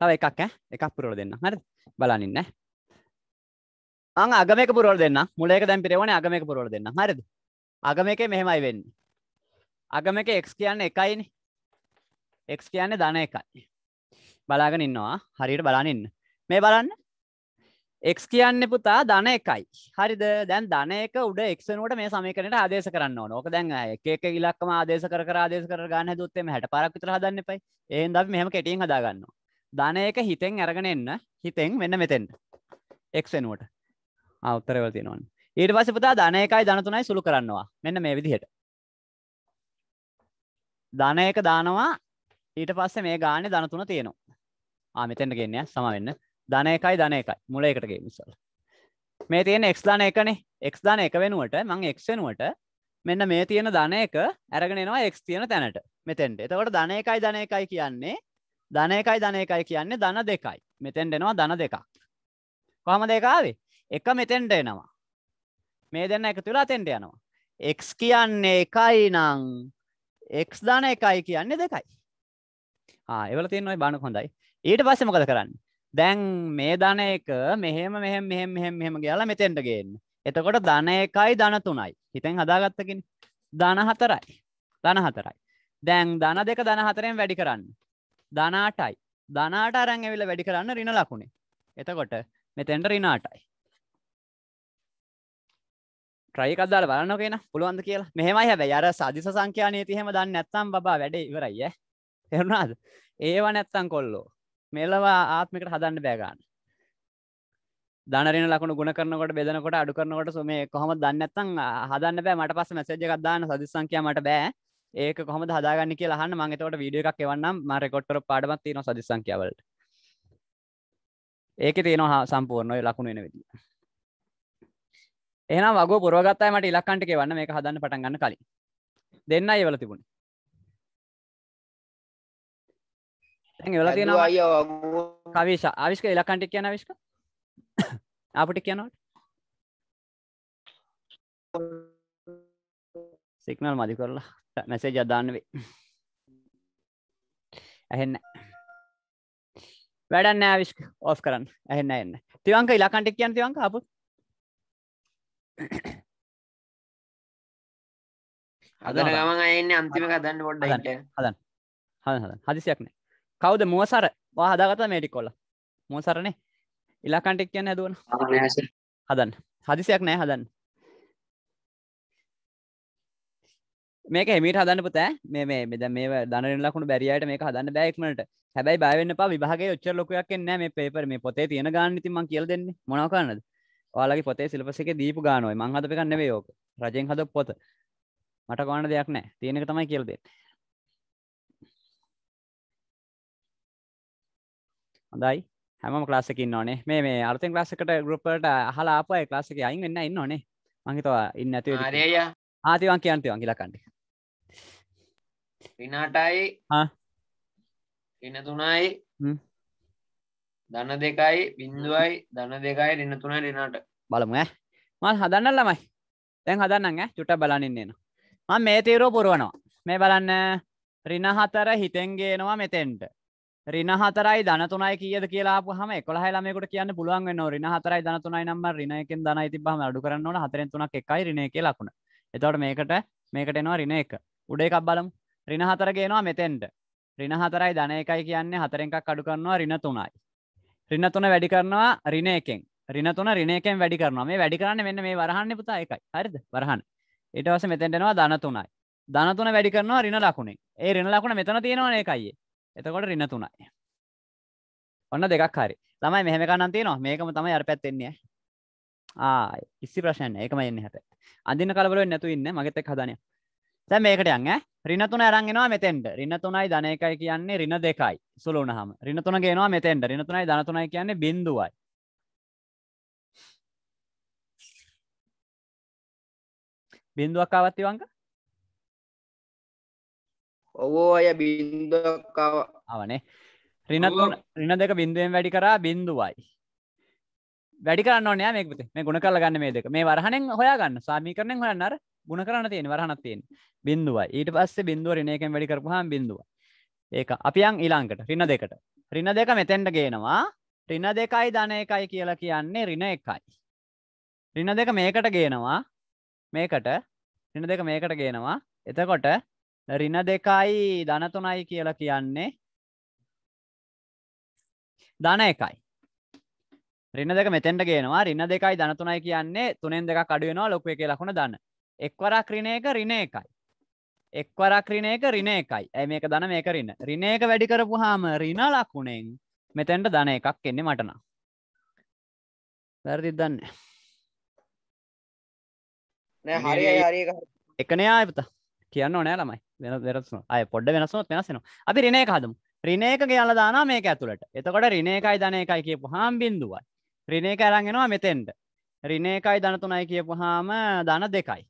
A: තව එකක් ඈ. එකක් පුරවල දෙන්න. හරිද? බලන් ඉන්න මං අගමේක පුරවල දෙන්න මුල එක දැන් පිරෙවනේ අගමේක පුරවල දෙන්න හරිද? අගමේකේ මෙහෙමයි වෙන්නේ. අගමේකේ x කියන්නේ එකයිනේ. X කියන්නේ ධන එකයි. බලාගෙන ඉන්නවා. හරියට බලන්න ඉන්න. මේ බලන්න. X කියන්නේ පුතා ධන එකයි හරිද දැන් ධන එක උඩ x වෙනුවට මේ සමීකරණයට ආදේශ කරන්න ඕන. ඕක දැන් එක එක ඉලක්කම ආදේශ කර කර ආදේශ කර ගන්න හැදුවොත් එimhe 60 පාරක් විතර හදන්න එපයි. ඒ හින්දා අපි මෙහෙම කෙටියෙන් හදා ගන්නවා. ධන එක හිතෙන් අරගෙන එන්න හිතෙන් මෙන්න මෙතෙන්ට. x වෙනුවට. ආ උත්තරේ වල තියෙනවනේ. ඊට පස්සේ පුතා ධන එකයි ධන තුනයි සුළු කරනවා. මෙන්න මේ විදිහට. ධන එක දානවා ඊට පස්සේ මේ ගානේ ධන තුන තියෙනවා. ආ මෙතෙන්ට ගෙන්නේ සම වෙන්න. ධන එකයි ධන එකයි මුල එකට ගේමු ඉස්සෙල්ලා. මේ තියෙන x ධන එකනේ. x ධන එක වෙනුවට මම x වෙනුවට මෙන්න මේ තියෙන ධන එක අරගෙන එනවා x තියෙන තැනට. මෙතෙන්ට. එතකොට ධන එකයි ධන එකයි කියන්නේ ධන එකයි ධන එකයි කියන්නේ ධන දෙකයි. මෙතෙන්ට එනවා ධන දෙකක්. කොහමද ඒක ආවේ? එක මෙතෙන්ට එනවා. මේ දෙන්න එකතු වෙලා අතෙන්ට යනවා. x කියන්නේ එකයි නම් x ධන එකයි කියන්නේ දෙකයි. ආ ඒවල තියෙන ওই බානක හොඳයි. ඊට පස්සේ මොකද කරන්නේ? දැන් මේ ධන එක මෙහෙම මෙහෙම මෙහෙම මෙහෙම මෙහෙම ගියාලා මෙතෙන්ට ගේන්න. එතකොට ධන එකයි ධන තුනයි. හිතෙන් හදාගත්ත කෙනෙක්. ධන හතරයි. ධන හතරයි. දැන් ධන දෙක ධන හතරෙන් වැඩි කරන්න. ධන 8යි. ධන 8 අරන් ඇවිල්ලා වැඩි කරන්න ඍණ ලකුණේ. එතකොට මෙතෙන්ට ඍණ 8යි. try එකක් දාලා බලන්නකෝ එන පුළුවන්ද කියලා. මෙහෙමයි හැබැයි අර සදිස සංඛ්‍යා නීති එහෙම දන්නේ නැත්නම් බබා වැඩේ ඉවරයි ඈ. තේරුණාද? ඒව නැත්තම් කොල්ලෝ. මෙලව ආත්මිකට හදන්න බෑ ගන්න. ධනරින ලකුණු ගුණ කරනකොට බෙදනකොට අඩු කරනකොට මේ කොහොමද දන්නේ නැත්නම් හදන්න බෑ මට පස්සේ මැසේජ් එකක් දාන්න සදිස් සංඛ්‍යා මට බෑ. ඒක කොහොමද හදාගන්නේ කියලා අහන්න මම එතකොට වීඩියෝ එකක් එවන්නම් මම රෙකෝඩ් කරපු පාඩමක් තියෙනවා සදිස් සංඛ්‍යා වලට. ඒකේ තියෙනවා සම්පූර්ණ ඔය ලකුණු වෙන විදිය. එහෙනම් වගුව පුරවගත්ත අය මට ඉලක්කම් ටික එවන්න මේක හදන්න පටන් ගන්න කලින්. දෙන්නයි එවල තිබුණේ.
B: වගුව
A: කවිෂ ආවිෂ්ක ඉලක්කම් ටික කියන ආවිෂ්ක. ආපු ටික කියනවට. සිග්නල් මදි කරලා මැසේජ් එකක් දාන්න වෙයි. ඇහෙන්නේ නැහැ ආවිෂ්ක ඔෆ් කරන්න. ඇහෙන්නේ එන්නේ. තිවංක ඉලක්කම් ටික කියන්න තිවංක ආපු.
B: අදන ගමන් අයන්නේ අන්තිම කදන්න පොඩ්ඩ හිට
A: හදන්න හදන්න හදිසියක් නෑ. කවුද මුවසර වා හදාගත්තා මේ ටික කොල්ල. මුවසරනේ ඉලක්කම් ටික කියන්නේ හදුවන. හදන්න. හදිසියක් නෑ හදන්න. මේක එමීට හදන්න පුතෑ මේ මේ මෙද මේ දනරෙන් ලකුණු බැරියට මේක හදන්න බෑ ඉක්මනට. හැබැයි බය වෙන්න එපා විභාගයේ ඔච්චර ලොකුයක් නෑ මේ පේපර් මේ පොතේ තියෙන ගාන ඉතින් මම කියලා දෙන්නේ. මොනව කරන්නද? ඔයාලගේ පොතේ සිලබස් එකේ දීපු ගාන ඔය මං හදපු එකක් නෙවෙයි ඕක. රජෙන් හදපු පොත. මට කොහොමද දෙයක් නෑ. තියෙන එක තමයි කියලා හොඳයි. හැමෝම ක්ලාස් එකේ ඉන්නවනේ. මේ මේ අලුතෙන් ක්ලාස් එකට ගෲප් වලට අහලා ආපු අය ක්ලාස් එකේ අයින් වෙන්න. මං ඉන්නේ නැතුව ඉතින්.
B: හරි අයියා
A: ආ තියවන් කියන්න තියවන් ඉලක්කන්ට.
B: විනාටයි
A: ආ.
B: ඉන්න තුනයි
A: හ්ම්.
B: ධන දෙකයි බින්දුවයි ධන දෙකයි රින්න තුනයි රිනාට
A: බලමු. මම හදන්න ළමයි. දැන් හදන්නම් ඈ. චුට්ටක් බලන්න ඉන්න එනවා. මම මේ තීරුව පුරවනවා. මේ බලන්න ඍණ හතර හිතෙන් ගේනවා මෙතෙන්ට. රින හතරයි ධන තුනයි කියද කියලා ආපුවාම 11 ළමයෙකුට කියන්න පුළුවන් වෙනවා රින හතරයි ධන තුනයි නම් මම රින එකෙන් ධනයි තිබ්බහම අඩු කරන්න ඕන හතරෙන් තුනක් එකයි රින එකේ ලකුණ. එතකොට මේකට මේකට එනවා රින එක. උඩ එකක් බලමු. රින හතර ගේනවා මෙතෙන්ට. රින හතරයි ධන එකයි කියන්නේ හතරෙන් එකක් අඩු කරනවා රින තුනයි. රින තුන වැඩි කරනවා රින එකෙන්. රින තුන රින එකෙන් වැඩි කරනවා. මේ වැඩි කරන්නේ මෙන්න මේ වරහන්නේ පුතා එකයි. හරිද? වරහන. ඊට පස්සේ මෙතෙන්ට එනවා ධන තුනයි. ධන තුන වැඩි කරනවා රින ලකුණෙන්. ඒ රින ලකුණ මෙතන තියෙනවනේ එකයි. එතකොට රින තුනයි. ඔන්න දෙකක් හරි. ළමයි මෙහෙම එකක් නම් තියෙනවා. මේකම තමයි අර පැත්තේ එන්නේ. ආ කිසි ප්‍රශ්නයක් නැහැ. ඒකම එන්නේ හැබැයි. අඳින්න කලබල වෙන්නේ නැතුව ඉන්න. මගෙත් එක්ක හදානිය. දැන් මේකට යන් ඈ. රින තුන අරන් එනවා මෙතෙන්ට. රින තුනයි ධන එකයි කියන්නේ රින දෙකයි. සුළු වුණාම. රින තුන ගේනවා මෙතෙන්ට. රින තුනයි ධන තුනයි කියන්නේ බිඳුවයි. බිඳුවක් ආවත් ඉවංක?
B: ඔවෝ අය බින්දුවක් ආවා.
A: ආවනේ. රින දෙක බින්දුවෙන් වැඩි කරා බින්දුවයි වැඩි කරන්න ඕනේ යා මේක පුතේ. මේ ගුණ කරලා ගන්න මේ දෙක. මේ වරහණෙන් හොයාගන්න. සමීකරණයෙන් හොයන්න අර ගුණ කරන්න තියෙන වරහණක් තියෙන. බින්දුවයි ඊට පස්සේ බින්දුව රින එකෙන් වැඩි කරපුවාම බින්දුව ඒක අපි යන් ඊළඟට. රින දෙකට. රින දෙක මෙතෙන්ට ගේනවා. රින දෙකයි ධන එකයි කියලා කියන්නේ රින එකයි. රින දෙක මේකට ගේනවා. මේකට. රින දෙක මේකට ගේනවා. එතකොට රින දෙකයි ධන තුනයි කියලා කියන්නේ. ධන එකයි. රින දෙක මෙතෙන්ට ගේනවා. රින දෙකයි ධන තුනයි කියන්නේ තුනෙන් දෙකක් අඩු වෙනවා ලොකු එකේ ලකුණ ධන. එක්වරක් රින එක රින එකයි. එක්වරක් රින එක රින එකයි. ඇයි මේක ධන මේක රින රින එක වැඩි කරපුවාම රින ලකුණෙන් මෙතෙන්ට ධන එකක් එන්නේ මට නම්. වැරදිද දන්නේ?
C: නෑ හරි හරි එක
A: එකනේ ආයෙ පුතා. කියන්න ඕනෑ ළමයි වෙන වෙනස්න අය පොඩ්ඩ වෙනස්නොත් වෙනස්සෙනවා අපි රින එක හදමු. රින එක කියලා දානවා මේක ඇතුළට. එතකොට රින එකයි ධන එකයි කියපු හාම් බින්දුවයි රින එක අරන් එනවා මෙතෙන්ට. රින එකයි ධන තුනයි කියපු හාම ධන දෙකයි.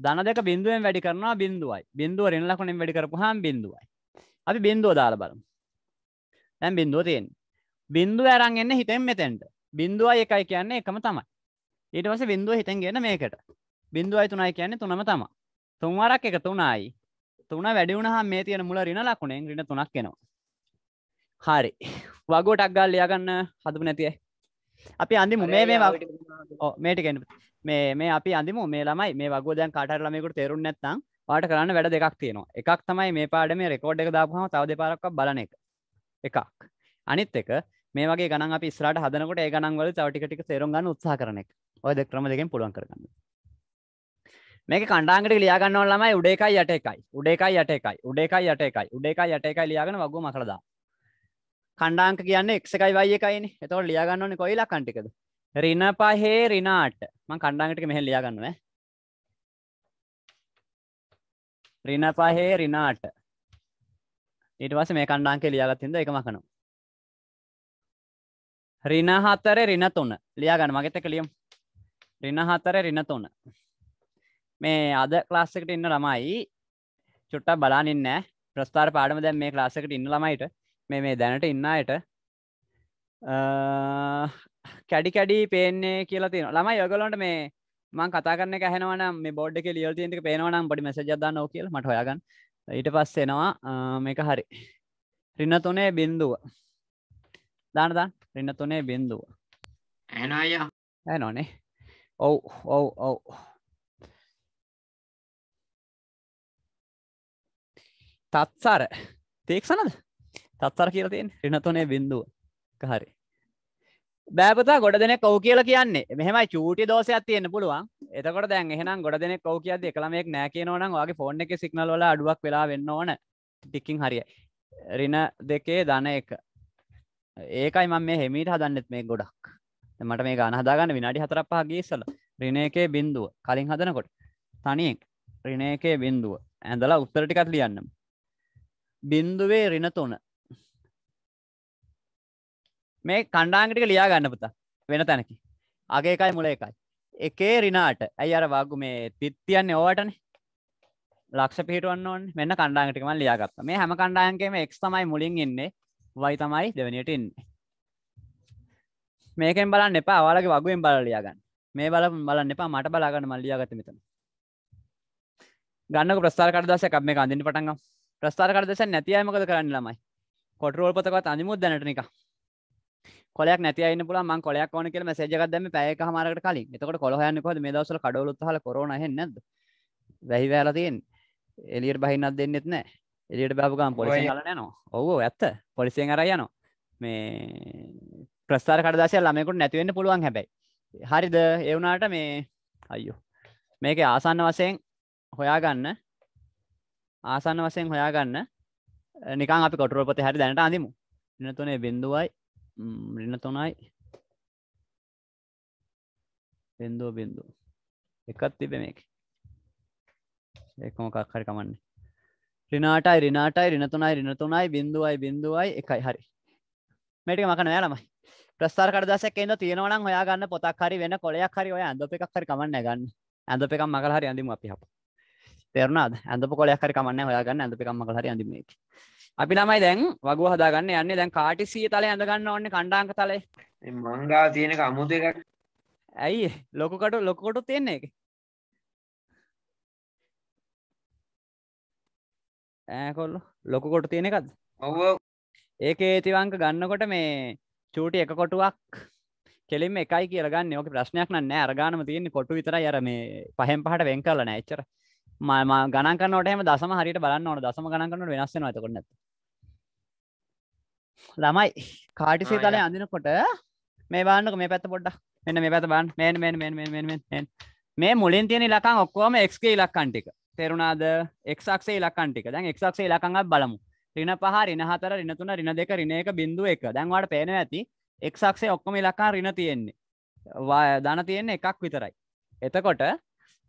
A: ධන දෙක බින්දුවෙන් වැඩි කරනවා බින්දුවයි බින්දුව රින ලකුණෙන් වැඩි කරපු හාම් බින්දුවයි අපි බින්දුව දාලා බලමු. දැන් බින්දුව තියෙන්නේ. බින්දුව අරන් එන්නේ හිතෙන් මෙතෙන්ට. බින්දුවයි එකයි කියන්නේ එකම තමයි. ඊට පස්සේ බින්දුව හිතෙන් ගේන මේකට. බින්දුවයි තුනයි කියන්නේ තුනම තමයි. තුන් වරක් එක තුනයි තුන වැඩි වුණාම මේ තියෙන මුල ඍණ ලකුණෙන් ඍණ තුනක් එනවා. හරි. වගුවටක් ගාලා ලියා ගන්න හදපු නැති අය. අපි අඳිමු. මේ මේ ඔව් මේ මේ මේ අපි අඳිමු. මේ ළමයි මේ වගුව දැන් කාට හරි ළමයෙකුට තේරුන්නේ නැත්නම් ඔයාලට කරන්න වැඩ දෙකක් තියෙනවා. එකක් තමයි මේ පාඩමේ රෙකෝඩ් එක දාපුවාම තව දෙපාරක්වත් බලන එක. එකක්. අනිත් එක මේ වගේ ගණන් අපි ඉස්සරහට හදනකොට ඒ ගණන් වල තව ටික ටික තේරුම් ගන්න උත්සාහ කරන එක. ඔය දෙක ක්‍රම දෙකෙන් පුළුවන් කරගන්න මේක කණ්ඩාංගට ලියා ගන්න ඕන ළමයි උඩ එකයි යට එකයි උඩ එකයි යට එකයි උඩ එකයි යට එකයි උඩ එකයි යට එකයි ලියාගෙන වගුව මකලා දාන්න. කණ්ඩාංක කියන්නේ x එකයි y එකයිනේ එතකොට ලියා ගන්න ඕනේ කොයි ඉලක්කම් ටිකද? ඍණ පහේ ඍණ 8 මම කණ්ඩාංක ටික මෙහෙන් ලියා ගන්නවා ඈ. ඍණ පහේ ඍණ 8 ඊට පස්සේ මේ කණ්ඩාංකේ ලියාගත්ත හින්දා ඒක මකනවා. ඍණ 4 ඍණ 3 ලියා ගන්න. මගෙත් එක ලියමු. ඍණ 4 ඍණ 3 මේ අද ක්ලාස් එකට ඉන්න ළමයි චුට්ටක් බලන් ඉන්නේ ප්‍රස්ථාර පාඩම දැන් මේ ක්ලාස් එකට ඉන්න ළමයිට. මේ මේ දැනට ඉන්න අයට අ, කැඩි කැඩි පේන්නේ කියලා තියෙනවා. ළමයි ඔයගොල්ලන්ට මේ මම කතා කරන නම් මේ බෝඩ් එකේ ලියලා තියෙන ටික පේනවා නම් පොඩි මැසේජ් එකක් දාන්න ඕක කියලා මට හොයාගන්න. ඊට පස්සේ එනවා අ, මේක හරි. ඍණ තුනේ දාන්න දාන්න. ඍණ තුනේ බිඳුව.
B: ඇහෙනවා අයියා
A: ඇනෝනේ ඔව් ඔව් ඔව් තත්සර. තේක්ෂණද තත්සර කියලා තියෙන රිනතුනේ බින්දුව එක හරි. බෑපතා ගොඩ දෙනෙක් ඔව් කියලා කියන්නේ. මෙහෙමයි චූටි දෝෂයක් තියෙන්න පුළුවන්. එතකොට දැන් එහෙනම් ගොඩ දෙනෙක් ඔව් කියද්දි එක ළමයෙක් නෑ කියනවා නම් ඔයාගේ ෆෝන් එකේ සිග්නල් වල අඩුවක් වෙලා වෙන්න ඕන. ටිකින් හරියයි. රින දෙකේ ධන එක. ඒකයි මම මේ හෙමීට හදන්නෙත් මේ ගොඩක්. දැන් මට මේ ගාන හදාගන්න විනාඩි 4ක් 5ක් ගියේ ඉස්සලා. ඍණ එකේ බිඳුව. කලින් හදනකොට. තනියෙන්. ඍණ එකේ බිඳුව. ඇඳලා උත්තර ටිකක් ලියන්න. බිඳුවේ ඍණ 3 මේ කණ්ඩාංග ටික ලියා ගන්න පුතා වෙන තැනකින් අග එකයි මුල එකයි. එකේ ඍණ 8 ඇයි අර වාගු මේ තිත් තියන්නේ ඕවටනේ? ලක්ෂ පිහිටවන්න ඕනේ. මෙන්න කණ්ඩාංග ටික මම ලියාගත්තා මේ හැම කණ්ඩායමකම x තමයි මුලින් ඉන්නේ y තමයි දෙවෙනියට ඉන්නේ. මේකෙන් බලන්න එපා. ඔයාලගේ වගුවෙන් බලලා ලියාගන්න මේ බල බලන්න එපා. මට බලාගන්න මම ලියාගත්තේ මෙතන. ගන්නකො ප්‍රස්තාර කඩදාසියක් අපි මේක අඳින්න පටන් ගමු ප්‍රස්තාර කඩදාසියක් නැති අය මොකද කරන්නේ ළමයි? කොටරෝල් පොතකවත් අඳිමුත් දැනට නිකන්. කොලයක් නැති අය ඉන්න පුළුවන් මම කොලයක් ඕන කියලා මැසේජ් එකක් දැම්මේ පැය එකමාරකට කලින්. එතකොට කොල හොයන්නේ කොහොමද මේ දවස්වල කඩවලුත් අහලා කොරෝනා එහෙන්නේ නැද්ද? වැහි වැලා තියෙන්නේ. එළියට බහින්නත් දෙන්නෙත් නැහැ. එළියට බහපු ගමන් පොලිසියෙන්
B: ඔය-
A: අල්ලන්න යනවා. ඔව් ඔව් ඇත්ත. පොලිසියෙන් අරන් යනවා. මේ ප්‍රස්ථාර කඩදාසිය ළමයෙකුට නැති වෙන්න පුළුවන් හැබැයි. හරිද? ඒ වුණාට මේ අයියෝ. මේකේ ආසන්න වශයෙන් හොයාගන්න. ආසන්න වශයෙන් හොයාගන්න. අ, නිකන් අපි කොටුරල් පොතේ හරි දැනට අඳිමු. ඍණ තුනේ බිඳුවයි ම්, ඍණ තුනයි බිඳුව බිඳුව. එකක් තිබෙ මේකේ. ඒක මොකක් හරි කමන්නේ. ඍණ 8යි ඍණ 8යි ඍණ 3යි ඍණ 3යි බිඳුවයි බිඳුවයි එකයි හරි. මේ ටික මකන නෑ ළමයි ප්‍රස්ථාර කඩදාසියක් එන්න තියෙනවා නම් හොයාගන්න පොතක් හරි වෙන කොලයක් හරි ඔය ඇඳප එකක් හරි කමන්නේ ගන්න ඇඳප එකක් මකලා හරි අඳිමු අපි හප තේරුණාද ඇඳප කොලයක් හරි කමන්නේ හොයාගන්න. ඇඳප එකක් මකලා හරි අඳිමු අපි ළමයි දැන් වගුව හදාගන්න යන්නේ. දැන් කාටිසිය තලය ඇඳ ගන්න ඕනේ කණ්ඩාංක තලය?
B: මේ මංගාව තියෙනක අමුතු එකක්.
A: ඇයි? ලොකුකට ලොකොට තියෙන්නේ එක ඇකොල්ල ලොකුකොට තියෙන එකද
B: ඔව.
A: ඒක ඒතිවංක ගන්නකොට මේ චූටි එක කොටුවක් කෙලින්ම එකයි කියල ගන්න. ඕක ප්‍රශ්නයක් නෑ. අරගානම තියෙන කොටු විතර යර මේ පහෙන් පහට වෙන් කල නෑච්චර මම ගණකනොටම දසම හරිට බලන්න ඕන. දසම ගණකනට වෙනස් වෙන ඇතකොට නැත ළමයි කාටිසේ
B: යා.
A: අඳනකොට මේ බාන්නක මේ පැත්ත පොඩ්ඩ මෙන්න මේ පැත බන් මෙන් මෙන් මෙන් මෙන් මෙන් මේ මුලින් තියෙන ඉලකං ඔක්කෝම එක්ගේ ඉලක්කන්ටික තෙරුණාද? එක්ක්සේ ඉලක්කන්ටික දැන් එක්සේ ඉලකඟක් බලමු. රින පහ රින හතර රින තුන රින දෙක රින එක බිඳුව එක. දැන්වාට පේන ඇති එක්සක්සේ ඔක්කොම ඉලක්කා රින තියෙන්නේ. වා- ධන තියෙන්නේ එකක් විතරයි. එතකොට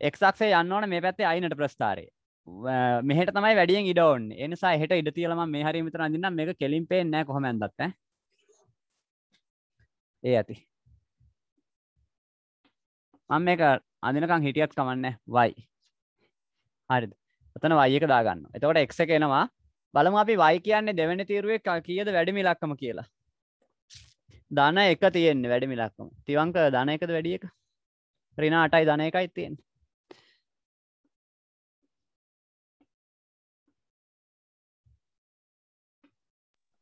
A: එක්සක්සේ යන්න ඕන මේ පැත්තේ අයිනට ප්‍රස්ථාරය. මෙහට තමයි වැඩියෙන් ඉඩෝන් එනිසා හෙට ඉඩ තියලම මේ හරි මිතර අඳන්න මේක කෙලින් පේෙන් නෑ කොහොම ඇදත්ත ඒ ඇති. මම මේක අඳනකං හිටියත් කමන්න වයි හරිද? ඔතන වයක දාගන්න එතකොට එක් එක එනවා. බලමු අපි වයි කියන්නේ දෙවැනි තීරුවේ ක- කීයද වැඩිමි ලක්කම කියලා. ධන එක තියෙන්නේ වැඩිමි ලක්කම තිවංක ධන එකද වැඩිය එක? රින අටයි ධන එකයි තියෙන්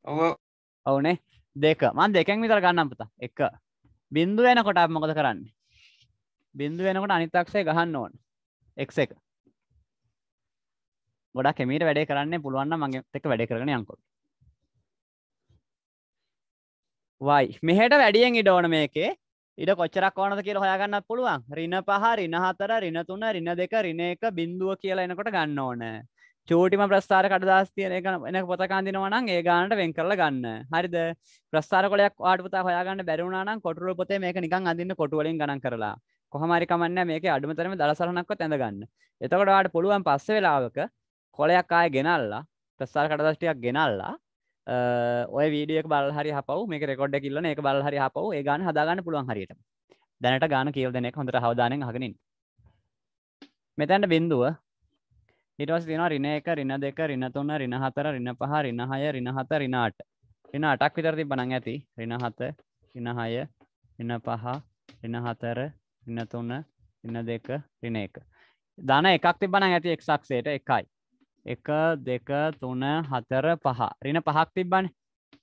A: ඔවුනේ දෙක. මන් දෙකෙන් විතර ගන්නම් පුතා. එක. බින්දු වෙනකොට අපි මොකද කරන්නේ? බින්දු වෙනකොට අනිතක්ෂය ගහන්න ඕන. එක් එක. ගොඩක් කෙමීට වැඩේ කරන්න පුළුවන්න මගේ එක වැඩ කරන යංකොත් වයි මෙහට වැඩියෙන් ඉඩ ඕන මේකේ. ඉඩ කොච්චරක් ඕනද කියල හොයාගන්නත් පුළුවන්. රින පහ රින හතර රින තුන රින දෙක රින එක බින්දුව කියලා එනකොට ගන්න ඕන. චූටිම ප්‍රස්ථාර කඩදාස් තියෙන එක එන පොතකාන්දිනවනම් ඒ ගානට වෙන් කරලා ගන්න හරිද ප්‍රස්ථාර කොලයක් වාට පුතා හොයාගන්න බැරිවුණනම් කොටුවල පොතේ මේක නිකන් අඳින්න කොටු වලින් ගණන් කරලා කොහොම හරි කමන්නේ මේකේ අඩුම තරමේ දලසරණක්වත් ඇඳ ගන්න. එතකොට ඔයාලට පුළුවන් පස්සේ වෙලාවක කොලයක් ආයෙ ගෙනල්ලා ප්‍රස්ථාර කඩදාස් ටිකක් ගෙනල්ලා අ, ඔය වීඩියෝ එක බලලා හරි හපවු මේක රෙකෝඩ් එක ඉල්ලන ඒක බලලා හරි හපවු ඒ ගාන හදාගන්න පුළුවන් හරියට. දැනට ගාන කියලා දෙන එක හොඳට අවධානයෙන් අහගෙන ඉන්න. මෙතනට බිඳුව ඊට පස්සේ තියෙනවා ඍණ 1 ඍණ 2 ඍණ 3 ඍණ 4 ඍණ 5 ඍණ 6 ඍණ 7 ඍණ 8 ඍණ 8ක් විතර තිබ්බනම් ඇති. ඍණ 7 ඍණ 6 ඍණ 5 ඍණ 4 ඍණ 3 ඍණ 2 ඍණ 1 ධන එකක් තිබ්බනම් ඇති x අක්ෂයට එකයි. 1 2 3 4 5 ඍණ පහක් තිබ්බනේ.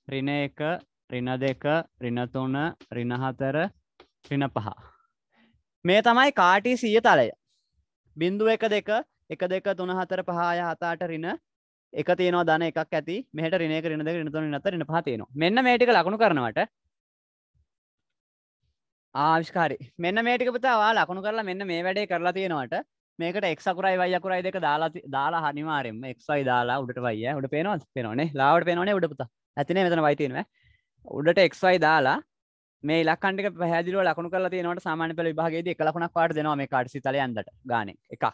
A: ඍණ 1 ඍණ 2 ඍණ 3 ඍණ 4 ඍණ 5 මේ තමයි කාටි සිය තලය. බින්දුව එක දෙක එක දෙක තුන හතර පහය හතාට රින එක තියෙනවා ධන එකක් ඇති. මෙහට රිනක රින දෙක රින තුන නත රින පහ තියෙනවා. මෙන්න මේ ටික ලකුණු කරනවට ආවිස්කාරි මෙන්න මේ ටික පුතා ඔයා ලකුණු කරලා මෙන්න මේ වැඩේ කරලා තියෙනවට මේකට එක් අකුරයි වයි අකුරයි දෙක දාලා ති- දාලා අනිවාර්යෙන්ම xy දාලා උඩට y ඈ උඩ පේනවද? පේනවනේ. ලාවට පේනවනේ උඩ පුතා. ඇතිනේ මෙතන y තියෙනවා ඈ. උඩට xy දාලා මේ ඉලක්කන් ටික පැහැදිලිව ලකුණු කරලා තියෙනවට සාමාන්‍ය පෙළ විභාගයේදී එක ලකුණක් වාට දෙනවා මේ කාට සිතලේ ඇඳට. ගානේ. එකක්.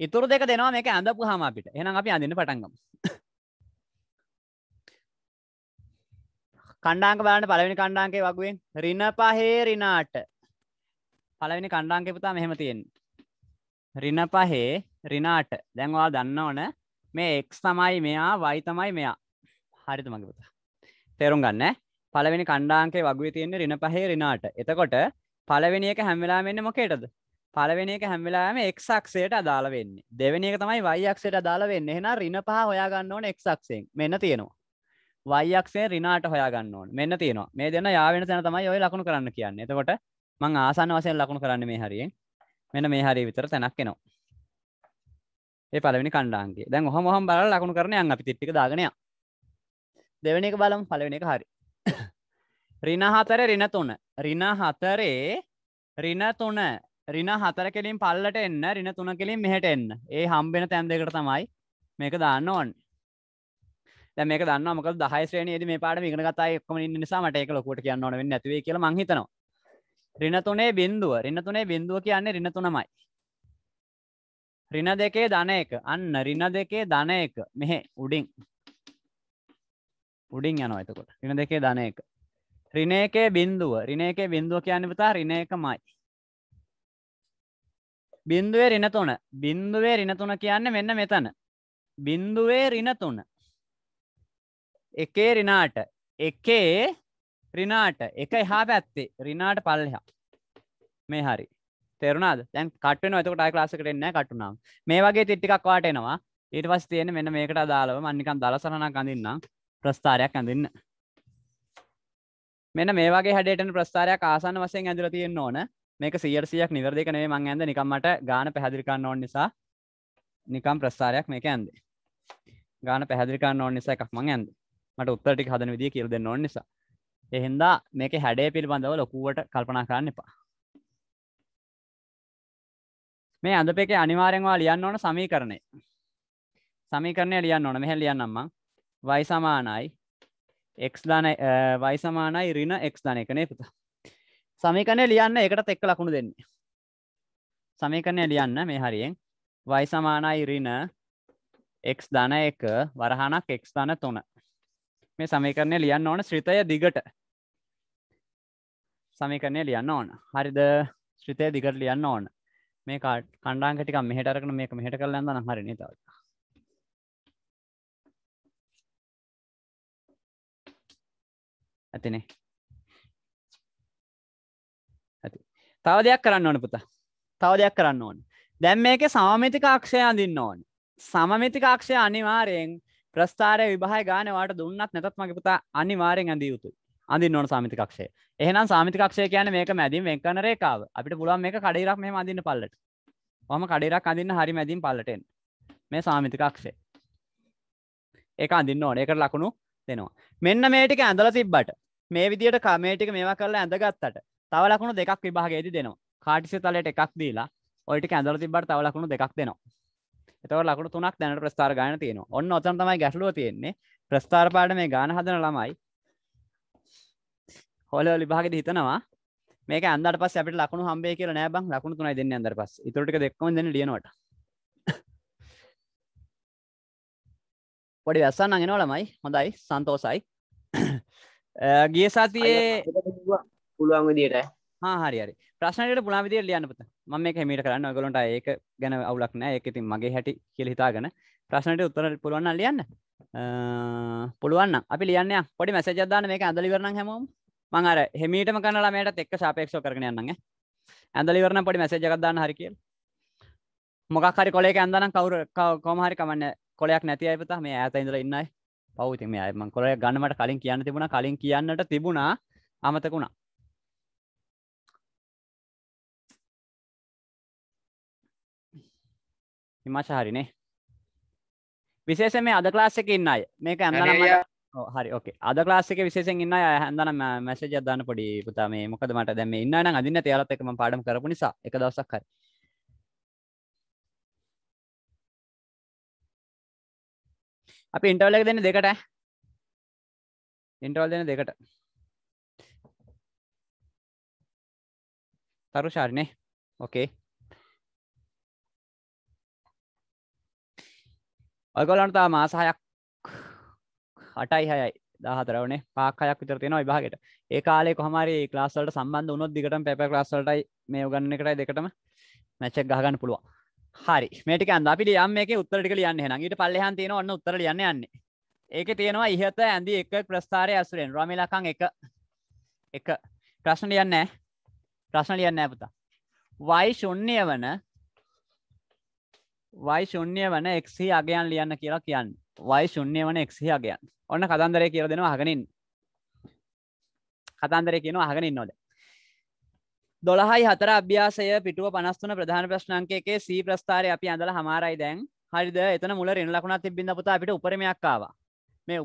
A: ඉතුරු දෙක දෙනවා මේක ඇඳපුවාම අපිට. එහෙනම් අපි අඳින්න පටන් ගමු. කණ්ඩාංක බලන්න පළවෙනි කණ්ඩාංකයේ වගුවෙන් රින පහේ රින අට පළවෙනි කණ්ඩාංකේ පුතා මෙහෙම තියෙන්නේ. රින පහේ රින අට දැන් ඔයා දන්න ඕන මේ x තමයි මෙයා y තමයි මෙයා. හරිද මගේ පුතා? තේරුම් ගන්න ඈ. පළවෙනි කණ්ඩාංකයේ වගුවේ තියෙන්නේ රින පහේ රින අට එතකොට පළවෙනි එක හැම වෙලාවෙම එන්නේ මොකේටද? පළවෙනි එක හැම වෙලාවෙම x අක්ෂයට අදාළ වෙන්නේ. දෙවෙනි එක තමයි y අක්ෂයට අදාළ වෙන්නේ. එහෙනම් රින පහ හොයා ගන්න ඕනේ x අක්ෂයෙන්. මෙන්න තියෙනවා. Y අක්ෂයෙන් රින අට හොයා ගන්න ඕනේ. මෙන්න තියෙනවා. මේ දෙන්න යා වෙන තැන තමයි ඔය ලකුණු කරන්න කියන්නේ. එතකොට මං ආසන්න වශයෙන් ලකුණු කරන්නේ මේ හරියෙන්. මෙන්න මේ හරිය විතර තැනක් එනවා. ඒ පළවෙනි කණ්ඩාංකය දැන් ඔහම ඔහම බලලා ලකුණු කරන යන් අපි තිට්ටික දාගෙන යන් දෙවෙනි එක බලමු. පළවෙනි එක හරි. රින හතර රින තුන. රින හතරේ රින තුන. රින හතර කෙලින් පල්ලට එන්න රින තුන කෙලින් මෙහට එන්න. ඒ හම්බෙන තැන් දෙකට තමයි මේක දාන්න ඕන්. දැන් මේක දන්නවා මොකද 10 ශ්‍රේණියේදී මේ පාඩම ඉගෙන ගත්ත අය ඔක්කොම ඉන්න නිසා මට ඒක ලොකුවට කියන්න ඕන වෙන්නේ නැති වෙයි කියලා මං හිතනවා. රින තුනේ බිඳුව. රින තුනේ බිඳුව කියන්නේ රින තුනමයි. රින දෙකේ ධන එක. අන්න රින දෙකේ ධන එක. මෙහෙ උඩින්. උඩින් යනවා එතකොට. රින දෙකේ ධන එක. රින එකේ බිඳුව. රින එකේ බිඳුව කියන්නේ පුතා රින එකමයි. බිඳුවේ රින තුන බිඳුවේ රින තුන කියන්නේ මෙන්න මෙතන. බිඳුවේ රින තුන එකේ රිනාට එකේ රිනාට එක එහා පැත්තේ. රිනාට පල්ලෙහා. මේ හරි. තෙරුණාද? දැන් කට්වෙන එතකොට ආයි ක්ලාස් එකට එන්නේ නැහැ කට්ටුනාම මේ වගේ තිත් ටිකක් වාට එනවා ඊට පස්සේ තියෙන්නේ මෙන්න මේකට අදාළව. මම නිකන් දලසරණක් අඳින්නම්. ප්‍රස්ථාරයක් අඳින්න. මෙන්න මේ වගේ හැඩයට එන ප්‍රස්ථාරයක් ආසන්න වශයෙන් ඇඳලා තියෙන්න ඕන. මේක 100%ක් නිවැරදි එක නෙවෙයි මං ඇඳ නිකන් මට ගාන පැහැදිලි කරන්න ඕන නිසා නිකන් ප්‍රස්ථාරයක් මේක ඇඳේ ගාන පැහැදිලි කරන්න ඕන නිසා එකක් මං ඇඳේ මට උත්තර ටික හදන විදිය කියලා දෙන්න ඕන නිසා. ඒ හින්දා මේකේ හැඩය පිළිබඳව ලොකුවට කල්පනා කරන්න එපා. මේ අඳපේකේ අනිවාර්යෙන්ම ඔයා ලියන්න ඕන සමීකරණය. සමීකරණය ලියන්න ඕන. මෙහෙම ලියන්නම් මං y සමානයි. X ධන y සමානයි. ඍණ x ධන එක නේ පුතා? සමීකරණය ලියන්න ඒකටත් එක්ක ලකුණු දෙන්න. සමීකරණය ලියන්න මේ හරියෙන්. y සමානයි ඍණ x ධන 1 වරහණක් x ධන 3 මේ සමීකරණය ලියන්න ඕන ශ්‍රිතය දිගට. සමීකරණය ලියන්න ඕන. හරිද? ශ්‍රිතය දිගට ලියන්න ඕන. මේ කණ්ඩාංක ටිකක් මෙහෙට අරගෙන මේක මෙහෙට කරලා යනවා නම් හරිනේ තව ඇතිනේ ඇති තව දෙයක් කරන්න ඕන පුතා. තව දෙයක් කරන්න ඕන. දැන් මේකේ සමමිතික අක්ෂය අඳින්න ඕන. සමමිතික අක්ෂය අනිවාර්යෙන් ප්‍රස්ථාරය විභාගය ගානේ වාට දුන්නත් නැතත් මගේ පුතා අනිවාර්යෙන් ඇඳිය යුතුයි. අඳින්න ඕන සාමිතික අක්ෂය. එහෙනම් සාමිතික අක්ෂය කියන්නේ මේක මැදින් වෙන් කරන රේඛාව. අපිට පුළුවන් මේක කඩිරක් මෙහෙම අඳින්න පල්ලට. වම කඩිරක් අඳින්න හරි මැදින් පල්ලට එන්න. මේ සාමිතික අක්ෂය. ඒක අඳින්න ඕනේ. ඒකට ලකුණු දෙනවා. මෙන්න මේ ටික ඇඳලා තිබ්බට මේ විදියට මේ ටික මේවා කරලා ඇඳගත්තට තව ලකුණු දෙකක් විභාගයේදී දෙනවා. කාටිසිය තලයට එකක් දීලා ඔය ටික ඇඳලා තිබ්බට තව ලකුණු දෙකක් දෙනවා. එතකොට ලකුණු තුනක් දැනට ප්‍රස්ථාර ගාන තියෙනවා. ඔන්න ඔතන තමයි ගැටලුව තියෙන්නේ. ප්‍රස්ථාර පාඩමේ ගාන හදන ළමයි හොල විභාගෙදී හිතනවා මේක ඇඳලා පස්සේ අපිට ලකුණු හම්බෙයි කියලා නෑ බං. ලකුණු තුනයි දෙන්නේ ඇඳලා පස්සේ. ඊටු ටික දෙකම දෙන්නේ ලියනවට. පොඩි වැස්සන් නම් එනවා ළමයි. හොඳයි. සන්තෝසයි. ගිය සතියේ
C: පුළුවන් විදියට.
A: හා හරි හරි. ප්‍රශ්නයට පුළුවන් විදියට ලියන්න පුතා. මම මේක හිමීට කරන්න. ඔයගොල්ලන්ට ඒක ගැන අවුලක් නෑ. ඒක ඉතින් මගේ හැටි කියලා හිතාගෙන. ප්‍රශ්නයට උත්තර පුළුවන් නම් ලියන්න. පුළුවන් නම් අපි ලියන්න යන්න පොඩි මැසේජ් එකක් දාන්න. මේක ඇඳලා ඉවර නම් හැමෝම. මං අර හෙමීටම කරන ළමයටත් එක්ක සාපේක්ෂව කරගෙන යන්නම් ඈ. ඇඳලා ඉවර නම් පොඩි මැසේජ් එකක් දාන්න හරි කියලා. මොකක් හරි කොලයක ඇඳනම් කවුරු කොහම හරි කමන්නේ. කොලයක් නැති අය පුතා. මේ ඈත ඉඳලා ඉන්න අය. පව් ඉතින් මේ අය මං කොලයක් ගන්න මට කලින් කියන්න තිබුණා. කලින් කියන්නට තිබුණා. අමතක හිමාච හරිනේ විශේෂයෙන් මේ අද ක්ලාස් එකේ ඉන්න අය. මේක ඇඳනම් හරි ඕකේ අද ක්ලාස් එකේ විශේෂයෙන් ඉන්න අය ඇඳනම් මැසේජ් එකක් දාන්න පොඩි පුතා මේ මොකද මට දැන් මේ ඉන්න නම් අදින්න තියාලත් එක්ක මම පාඩම් කරපු නිසා. එක දවසක් හරි. අපි ඉන්ටර්වල් එක දෙන්නේ දෙකට ඉන්ටර්වල් දෙන්නේ දෙකට. තරුෂාරිනේ ඕකේ ඔයගොල්ලන්ට තා මාස 6ක් 8යි 6යි 14 වනේ පාක් 6ක් විතර තියෙනවා විභාගෙට. ඒ කාලේ කොහම හරි ක්ලාස් වලට සම්බන්ධ වුණොත් දිගටම පේපර් ක්ලාස් වලටයි මේ උගන්වන එකටයි දෙකටම මැච් එක ගහ ගන්න පුළුවන්. හරි. මේ ටික අන්ද අපි ලියම් මේකේ උත්තර ටික ලියන්න එහෙනම්. ඊට පල්ලෙහාන් තියෙනවා ඔන්න උත්තර ලියන්න යන්නේ. ඒකේ තියෙනවා ඉහත ඇඳි එක ප්‍රස්ථාරය ඇසුරෙන් රමිලකම් 1 1 ප්‍රශ්න ලියන්නේ නැහැ. ප්‍රශ්න ලියන්නේ නැහැ පුතා. y ශුන්‍ය වන y ශුන්‍ය වන x හි අගයන් ලියන්න කියලා කියන්නේ. y ශුන්‍ය වන x හි අගයන්. ඔන්න කතන්දරේ කියලා දෙනවා අහගෙන ඉන්න. කතන්දරේ කියනවා අහගෙන ඉන්නවද? 12යි 4 අභ්‍යාසය පිටුව 53 ප්‍රධාන ප්‍රශ්න අංක එකේ C ප්‍රස්ථාරය අපි ඇඳලා හමාරයි දැන්. හරිද? එතන මුල ඍණ ලකුණක් තිබ්බින්ද පුතා අපිට උපරිමයක් ආවා. මේ